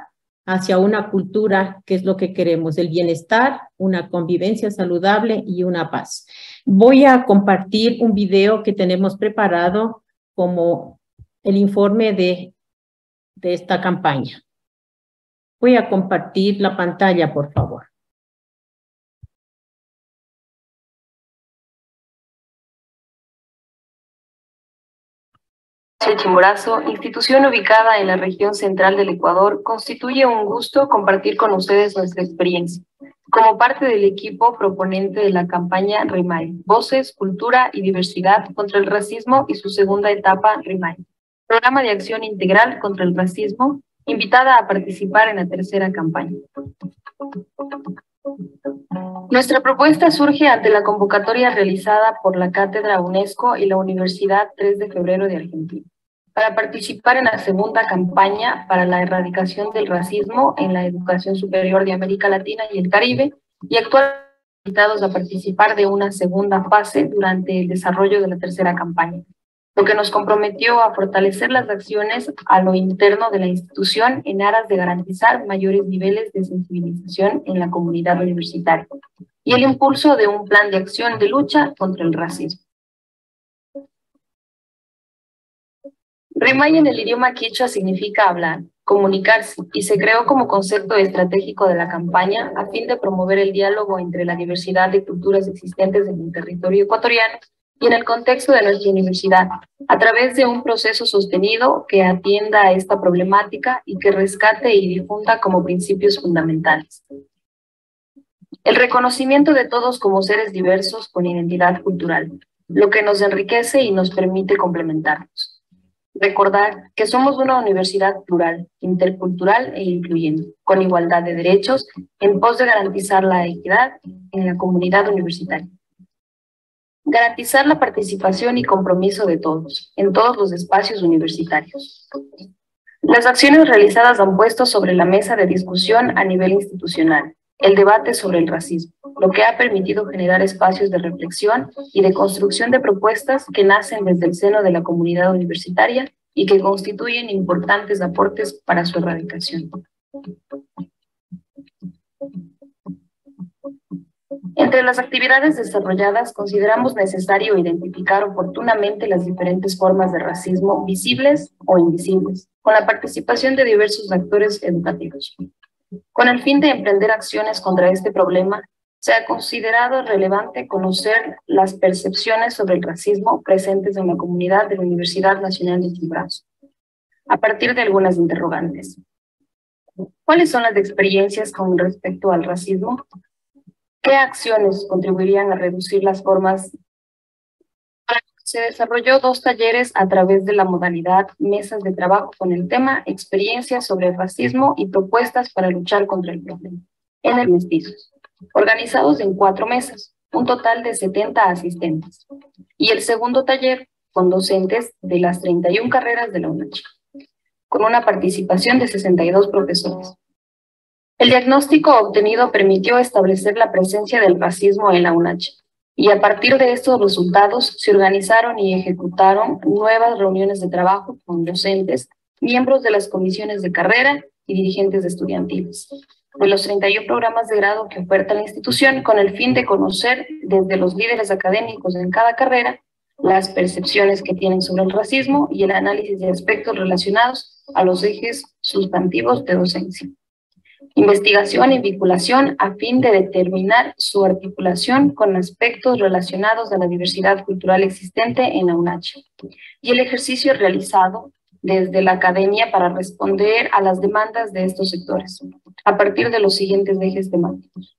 hacia una cultura que es lo que queremos, el bienestar, una convivencia saludable y una paz. Voy a compartir un video que tenemos preparado como el informe de, de esta campaña. Voy a compartir la pantalla, por favor. El Chimborazo, institución ubicada en la región central del Ecuador, constituye un gusto compartir con ustedes nuestra experiencia. Como parte del equipo proponente de la campaña RIMAI, Voces, Cultura y Diversidad contra el Racismo y su segunda etapa RIMAI, Programa de Acción Integral contra el Racismo, invitada a participar en la tercera campaña. Nuestra propuesta surge ante la convocatoria realizada por la Cátedra UNESCO y la Universidad 3 de Febrero de Argentina para participar en la segunda campaña para la erradicación del racismo en la educación superior de América Latina y el Caribe y actuar invitados a participar de una segunda fase durante el desarrollo de la tercera campaña lo que nos comprometió a fortalecer las acciones a lo interno de la institución en aras de garantizar mayores niveles de sensibilización en la comunidad universitaria y el impulso de un plan de acción de lucha contra el racismo. Rimay en el idioma quichua significa hablar, comunicarse y se creó como concepto estratégico de la campaña a fin de promover el diálogo entre la diversidad de culturas existentes en el territorio ecuatoriano y en el contexto de nuestra universidad, a través de un proceso sostenido que atienda a esta problemática y que rescate y difunda como principios fundamentales. El reconocimiento de todos como seres diversos con identidad cultural, lo que nos enriquece y nos permite complementarnos. Recordar que somos una universidad plural, intercultural e incluyente, con igualdad de derechos, en pos de garantizar la equidad en la comunidad universitaria garantizar la participación y compromiso de todos, en todos los espacios universitarios. Las acciones realizadas han puesto sobre la mesa de discusión a nivel institucional el debate sobre el racismo, lo que ha permitido generar espacios de reflexión y de construcción de propuestas que nacen desde el seno de la comunidad universitaria y que constituyen importantes aportes para su erradicación. Entre las actividades desarrolladas, consideramos necesario identificar oportunamente las diferentes formas de racismo visibles o invisibles, con la participación de diversos actores educativos. Con el fin de emprender acciones contra este problema, se ha considerado relevante conocer las percepciones sobre el racismo presentes en la comunidad de la Universidad Nacional de Chimborazo, a partir de algunas interrogantes. ¿Cuáles son las experiencias con respecto al racismo? ¿Qué acciones contribuirían a reducir las formas? Se desarrolló dos talleres a través de la modalidad mesas de trabajo con el tema experiencias sobre el racismo y propuestas para luchar contra el problema en el mestizos, organizados en cuatro mesas, un total de 70 asistentes. Y el segundo taller con docentes de las 31 carreras de la UNACH. con una participación de 62 profesores. El diagnóstico obtenido permitió establecer la presencia del racismo en la UNACH y a partir de estos resultados se organizaron y ejecutaron nuevas reuniones de trabajo con docentes, miembros de las comisiones de carrera y dirigentes estudiantiles de los 31 programas de grado que oferta la institución con el fin de conocer desde los líderes académicos en cada carrera las percepciones que tienen sobre el racismo y el análisis de aspectos relacionados a los ejes sustantivos de docencia. Investigación y vinculación a fin de determinar su articulación con aspectos relacionados a la diversidad cultural existente en la UNACH. Y el ejercicio realizado desde la academia para responder a las demandas de estos sectores, a partir de los siguientes ejes temáticos.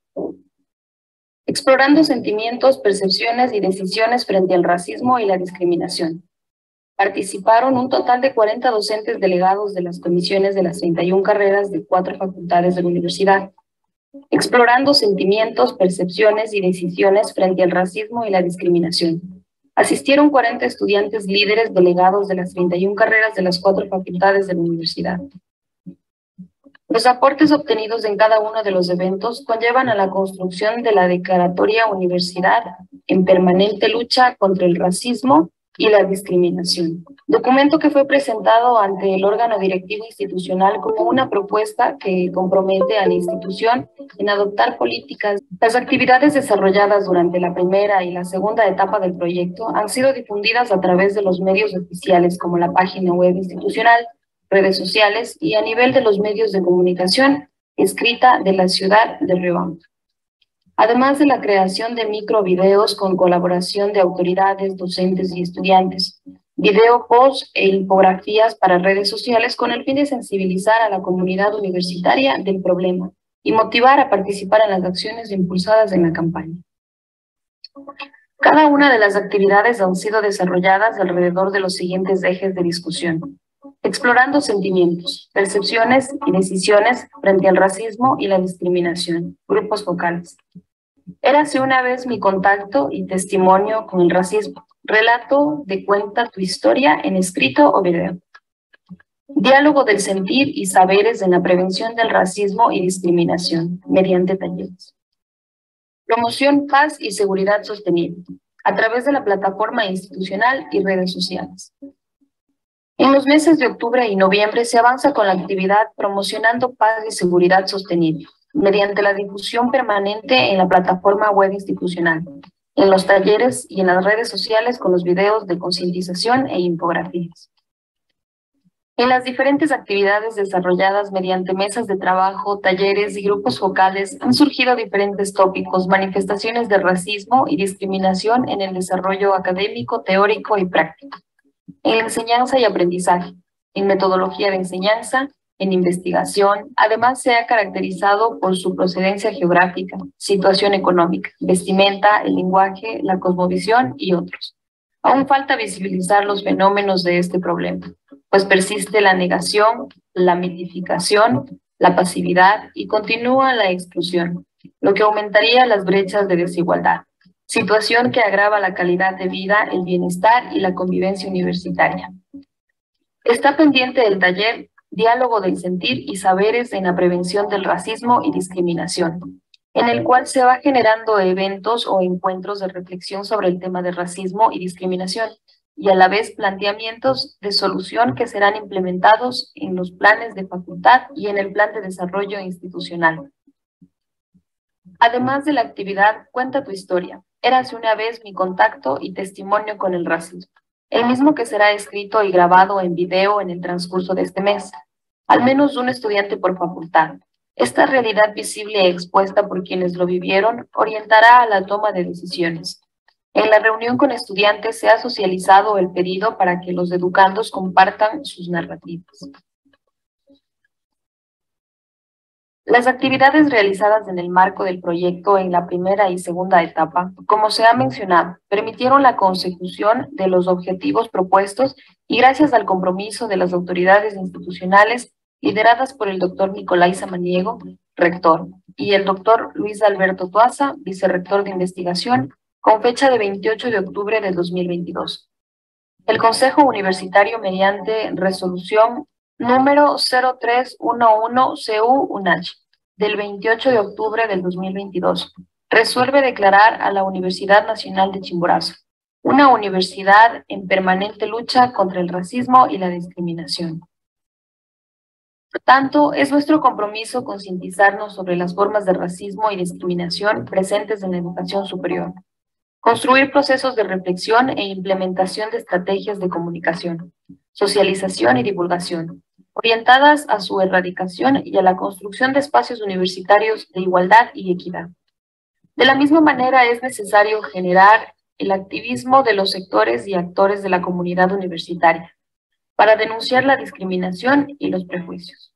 Explorando sentimientos, percepciones y decisiones frente al racismo y la discriminación. Participaron un total de 40 docentes delegados de las comisiones de las 31 carreras de cuatro facultades de la universidad, explorando sentimientos, percepciones y decisiones frente al racismo y la discriminación Asistieron 40 estudiantes líderes delegados de las 31 carreras de las cuatro facultades de la universidad. Los aportes obtenidos en cada uno de los eventos conllevan a la construcción de la Declaratoria Universidad en permanente lucha contra el racismo y la discriminación. Documento que fue presentado ante el órgano directivo institucional como una propuesta que compromete a la institución en adoptar políticas. Las actividades desarrolladas durante la primera y la segunda etapa del proyecto han sido difundidas a través de los medios oficiales como la página web institucional, redes sociales y a nivel de los medios de comunicación escrita de la ciudad de Riobamba además de la creación de microvideos con colaboración de autoridades, docentes y estudiantes, video post e infografías para redes sociales con el fin de sensibilizar a la comunidad universitaria del problema y motivar a participar en las acciones impulsadas en la campaña. Cada una de las actividades han sido desarrolladas alrededor de los siguientes ejes de discusión. Explorando sentimientos, percepciones y decisiones frente al racismo y la discriminación. Grupos focales. Érase una vez mi contacto y testimonio con el racismo. Relato de cuenta tu historia en escrito o video. Diálogo del sentir y saberes en la prevención del racismo y discriminación mediante talleres. Promoción, paz y seguridad sostenible a través de la plataforma institucional y redes sociales. En los meses de octubre y noviembre se avanza con la actividad promocionando paz y seguridad sostenible mediante la difusión permanente en la plataforma web institucional, en los talleres y en las redes sociales con los videos de concientización e infografías. En las diferentes actividades desarrolladas mediante mesas de trabajo, talleres y grupos focales han surgido diferentes tópicos, manifestaciones de racismo y discriminación en el desarrollo académico, teórico y práctico, en enseñanza y aprendizaje, en metodología de enseñanza, en investigación. Además, se ha caracterizado por su procedencia geográfica, situación económica, vestimenta, el lenguaje, la cosmovisión y otros. Aún falta visibilizar los fenómenos de este problema, pues persiste la negación, la mitificación, la pasividad y continúa la exclusión, lo que aumentaría las brechas de desigualdad, situación que agrava la calidad de vida, el bienestar y la convivencia universitaria. Está pendiente del taller diálogo del sentir y saberes en la prevención del racismo y discriminación, en el cual se va generando eventos o encuentros de reflexión sobre el tema de racismo y discriminación y a la vez planteamientos de solución que serán implementados en los planes de facultad y en el plan de desarrollo institucional. Además de la actividad Cuenta tu historia, érase una vez mi contacto y testimonio con el racismo el mismo que será escrito y grabado en video en el transcurso de este mes, al menos un estudiante por facultad. Esta realidad visible expuesta por quienes lo vivieron orientará a la toma de decisiones. En la reunión con estudiantes se ha socializado el pedido para que los educandos compartan sus narrativas. Las actividades realizadas en el marco del proyecto en la primera y segunda etapa, como se ha mencionado, permitieron la consecución de los objetivos propuestos y gracias al compromiso de las autoridades institucionales lideradas por el doctor Nicolai Samaniego, rector, y el doctor Luis Alberto Tuaza, vicerrector de investigación, con fecha de 28 de octubre de 2022. El Consejo Universitario, mediante resolución número 0311CU-UNACH, del 28 de octubre del 2022. Resuelve declarar a la Universidad Nacional de Chimborazo una universidad en permanente lucha contra el racismo y la discriminación. Por tanto, es nuestro compromiso concientizarnos sobre las formas de racismo y discriminación presentes en la educación superior, construir procesos de reflexión e implementación de estrategias de comunicación, socialización y divulgación, orientadas a su erradicación y a la construcción de espacios universitarios de igualdad y equidad. De la misma manera, es necesario generar el activismo de los sectores y actores de la comunidad universitaria para denunciar la discriminación y los prejuicios,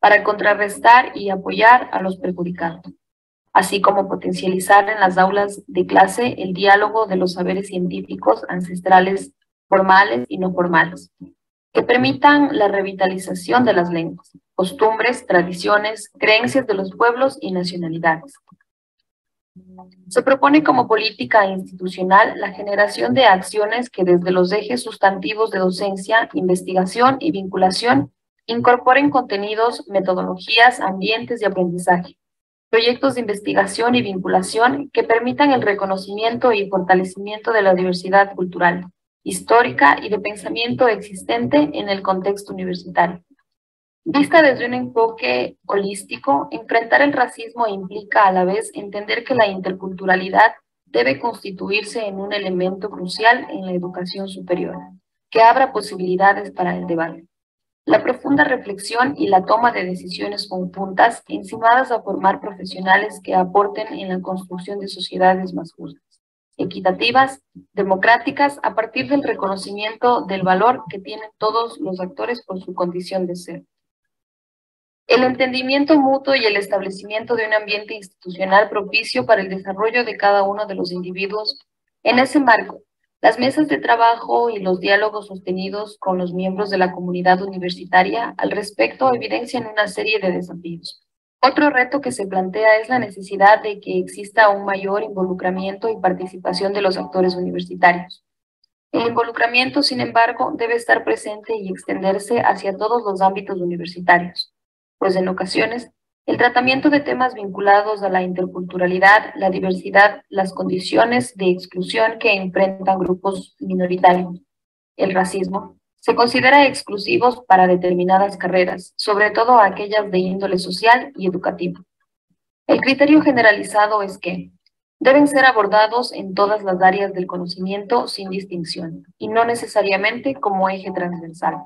para contrarrestar y apoyar a los perjudicados, así como potencializar en las aulas de clase el diálogo de los saberes científicos ancestrales formales y no formales, que permitan la revitalización de las lenguas, costumbres, tradiciones, creencias de los pueblos y nacionalidades, se propone como política institucional la generación de acciones que desde los ejes sustantivos de docencia, investigación y vinculación incorporen contenidos, metodologías, ambientes de aprendizaje, proyectos de investigación y vinculación que permitan el reconocimiento y fortalecimiento de la diversidad cultural, histórica y de pensamiento existente en el contexto universitario. Vista desde un enfoque holístico, enfrentar el racismo implica a la vez entender que la interculturalidad debe constituirse en un elemento crucial en la educación superior, que abra posibilidades para el debate. La profunda reflexión y la toma de decisiones conjuntas encimadas a formar profesionales que aporten en la construcción de sociedades más justas, equitativas, democráticas, a partir del reconocimiento del valor que tienen todos los actores por su condición de ser. El entendimiento mutuo y el establecimiento de un ambiente institucional propicio para el desarrollo de cada uno de los individuos. En ese marco, las mesas de trabajo y los diálogos sostenidos con los miembros de la comunidad universitaria al respecto evidencian una serie de desafíos. Otro reto que se plantea es la necesidad de que exista un mayor involucramiento y participación de los actores universitarios. El involucramiento, sin embargo, debe estar presente y extenderse hacia todos los ámbitos universitarios pues en ocasiones el tratamiento de temas vinculados a la interculturalidad, la diversidad, las condiciones de exclusión que enfrentan grupos minoritarios, el racismo, se considera exclusivos para determinadas carreras, sobre todo aquellas de índole social y educativa. El criterio generalizado es que deben ser abordados en todas las áreas del conocimiento sin distinción y no necesariamente como eje transversal.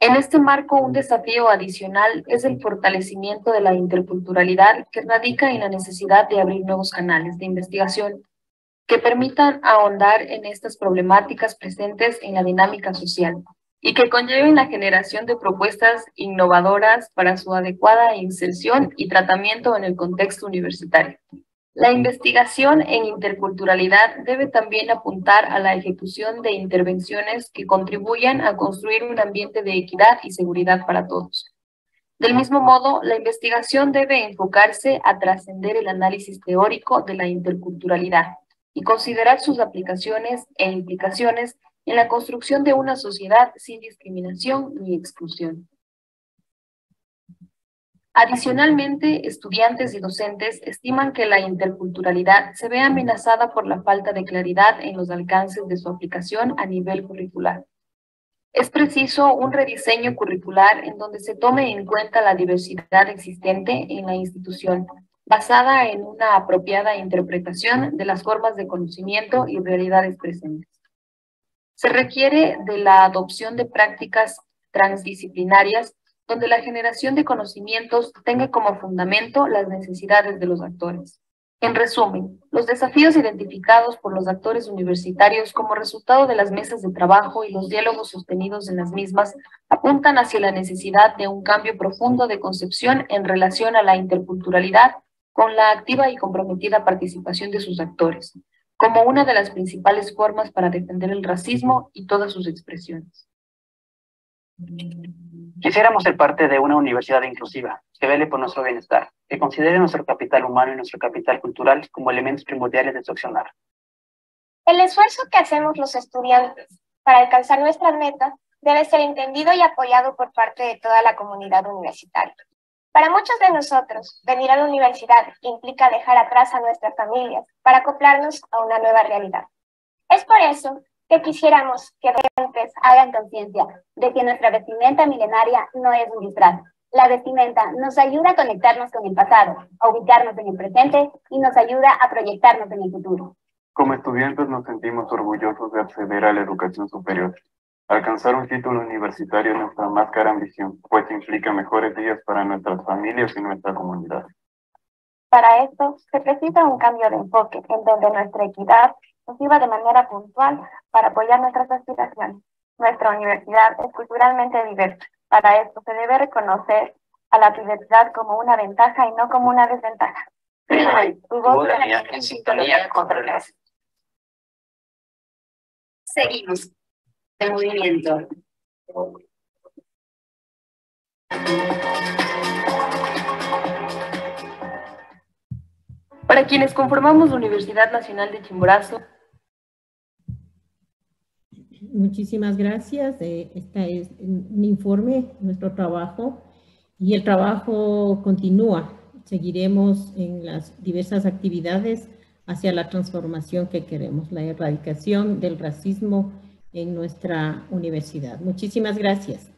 En este marco, un desafío adicional es el fortalecimiento de la interculturalidad que radica en la necesidad de abrir nuevos canales de investigación que permitan ahondar en estas problemáticas presentes en la dinámica social y que conlleven la generación de propuestas innovadoras para su adecuada inserción y tratamiento en el contexto universitario. La investigación en interculturalidad debe también apuntar a la ejecución de intervenciones que contribuyan a construir un ambiente de equidad y seguridad para todos. Del mismo modo, la investigación debe enfocarse a trascender el análisis teórico de la interculturalidad y considerar sus aplicaciones e implicaciones en la construcción de una sociedad sin discriminación ni exclusión. Adicionalmente, estudiantes y docentes estiman que la interculturalidad se ve amenazada por la falta de claridad en los alcances de su aplicación a nivel curricular. Es preciso un rediseño curricular en donde se tome en cuenta la diversidad existente en la institución, basada en una apropiada interpretación de las formas de conocimiento y realidades presentes. Se requiere de la adopción de prácticas transdisciplinarias donde la generación de conocimientos tenga como fundamento las necesidades de los actores. En resumen, los desafíos identificados por los actores universitarios como resultado de las mesas de trabajo y los diálogos sostenidos en las mismas apuntan hacia la necesidad de un cambio profundo de concepción en relación a la interculturalidad con la activa y comprometida participación de sus actores, como una de las principales formas para defender el racismo y todas sus expresiones. Quisiéramos ser parte de una universidad inclusiva, que vele por nuestro bienestar, que considere nuestro capital humano y nuestro capital cultural como elementos primordiales de su accionar. El esfuerzo que hacemos los estudiantes para alcanzar nuestras metas debe ser entendido y apoyado por parte de toda la comunidad universitaria. Para muchos de nosotros, venir a la universidad implica dejar atrás a nuestras familias para acoplarnos a una nueva realidad. Es por eso que quisiéramos que los hagan conciencia de que nuestra vestimenta milenaria no es un disfraz. La vestimenta nos ayuda a conectarnos con el pasado, a ubicarnos en el presente y nos ayuda a proyectarnos en el futuro. Como estudiantes nos sentimos orgullosos de acceder a la educación superior. Alcanzar un título universitario es nuestra más cara ambición, pues implica mejores días para nuestras familias y nuestra comunidad. Para esto, se precisa un cambio de enfoque en donde nuestra equidad nos sirva de manera puntual para apoyar nuestras aspiraciones. Nuestra universidad es culturalmente diversa. Para esto se debe reconocer a la diversidad como una ventaja y no como una desventaja. Tu voz en sintonía las. Seguimos movimiento. Para quienes conformamos la Universidad Nacional de Chimborazo. Muchísimas gracias. Este es un informe, nuestro trabajo, y el trabajo continúa. Seguiremos en las diversas actividades hacia la transformación que queremos, la erradicación del racismo en nuestra universidad. Muchísimas gracias.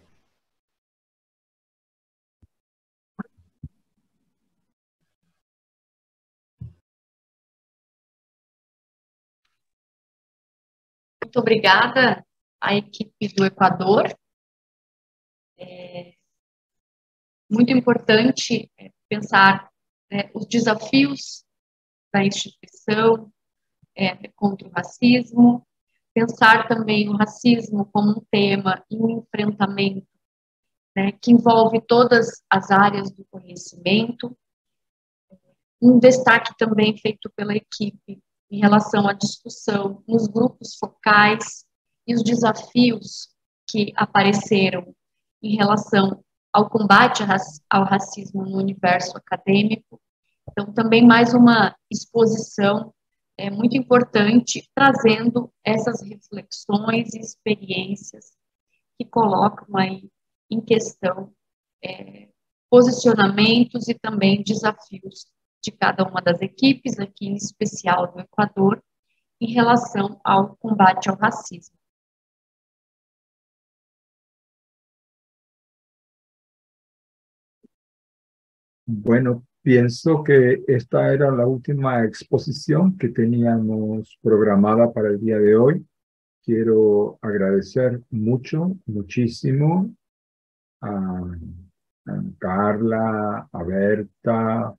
Muito obrigada à equipe do Equador. É muito importante é, pensar né, os desafios da instituição é, contra o racismo, pensar também o racismo como um tema e um enfrentamento né, que envolve todas as áreas do conhecimento. Um destaque também feito pela equipe em relação à discussão nos grupos focais e os desafios que apareceram em relação ao combate ao racismo no universo acadêmico. Então, também mais uma exposição é muito importante, trazendo essas reflexões e experiências que colocam aí em questão é, posicionamentos e também desafios de cada uma das equipes, aqui em especial do Equador, em relação ao combate ao racismo. Bueno, Pienso que esta era la última exposición que teníamos programada para el día de hoy. Quiero agradecer mucho, muchísimo a, Carla, a Berta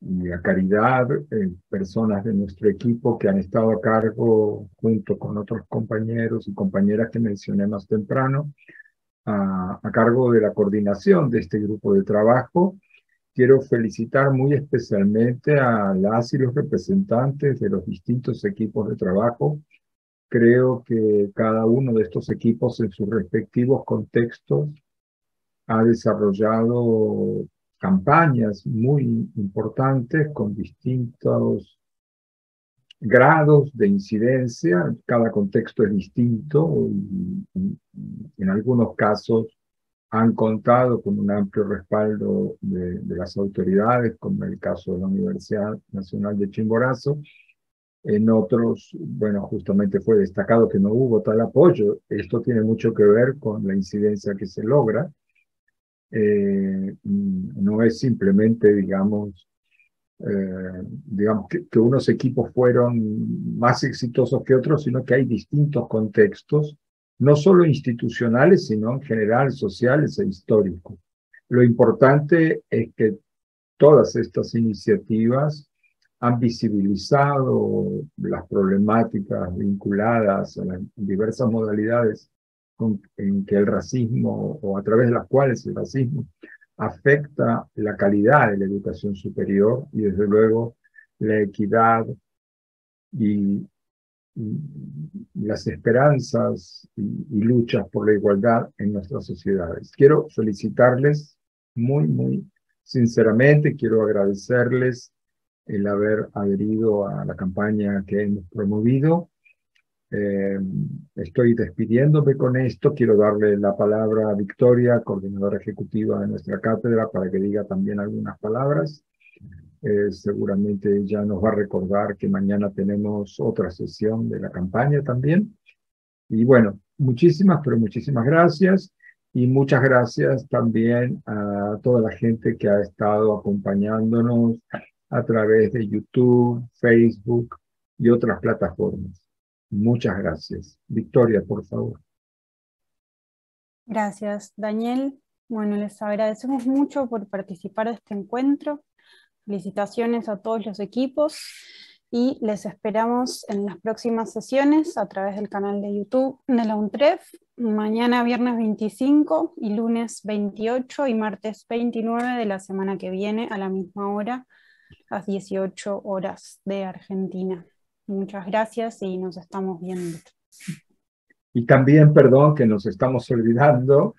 y a Caridad, eh, personas de nuestro equipo que han estado a cargo junto con otros compañeros y compañeras que mencioné más temprano, a cargo de la coordinación de este grupo de trabajo Quiero felicitar muy especialmente a las y los representantes de los distintos equipos de trabajo. Creo que cada uno de estos equipos en sus respectivos contextos ha desarrollado campañas muy importantes con distintos grados de incidencia. Cada contexto es distinto y en algunos casos han contado con un amplio respaldo de, las autoridades, como en el caso de la Universidad Nacional de Chimborazo. En otros, bueno, justamente fue destacado que no hubo tal apoyo. Esto tiene mucho que ver con la incidencia que se logra. Eh, no es simplemente, digamos, eh, digamos que, que, unos equipos fueron más exitosos que otros, sino que hay distintos contextos no solo institucionales, sino en general sociales e históricos. Lo importante es que todas estas iniciativas han visibilizado las problemáticas vinculadas a las diversas modalidades en que el racismo o a través de las cuales el racismo afecta la calidad de la educación superior y desde luego la equidad y las esperanzas y, luchas por la igualdad en nuestras sociedades. Quiero felicitarles muy, muy sinceramente, quiero agradecerles el haber adherido a la campaña que hemos promovido. Eh, estoy despidiéndome con esto. Quiero darle la palabra a Victoria, coordinadora ejecutiva de nuestra cátedra, para que diga también algunas palabras. Eh, seguramente ya nos va a recordar que mañana tenemos otra sesión de la campaña también. Y bueno, muchísimas, pero muchísimas gracias. Y muchas gracias también a toda la gente que ha estado acompañándonos a través de YouTube, Facebook y otras plataformas. Muchas gracias. Victoria, por favor. Gracias, Daniel. Bueno, les agradecemos mucho por participar de este encuentro. Felicitaciones a todos los equipos y les esperamos en las próximas sesiones a través del canal de YouTube de la UNTREF, mañana viernes 25 y lunes 28 y martes 29 de la semana que viene a la misma hora, a las 18 horas de Argentina. Muchas gracias y nos estamos viendo. Y también, perdón, que nos estamos olvidando,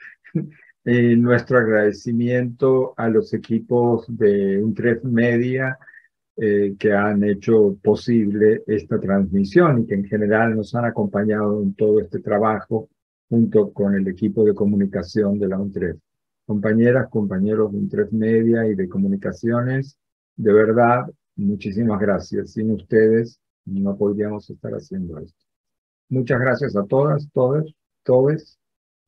eh, nuestro agradecimiento a los equipos de UNTREF Media, eh, que han hecho posible esta transmisión y que en general nos han acompañado en todo este trabajo junto con el equipo de comunicación de la UNTREF. Compañeras, compañeros de UNTREF Media y de comunicaciones, de verdad, muchísimas gracias. Sin ustedes no podríamos estar haciendo esto. Muchas gracias a todas, todos, todos.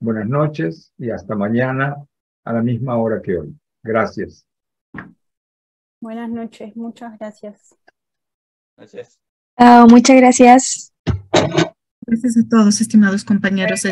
Buenas noches y hasta mañana a la misma hora que hoy. Gracias. Buenas noches, muchas gracias. Gracias. muchas gracias. Gracias a todos, estimados compañeros.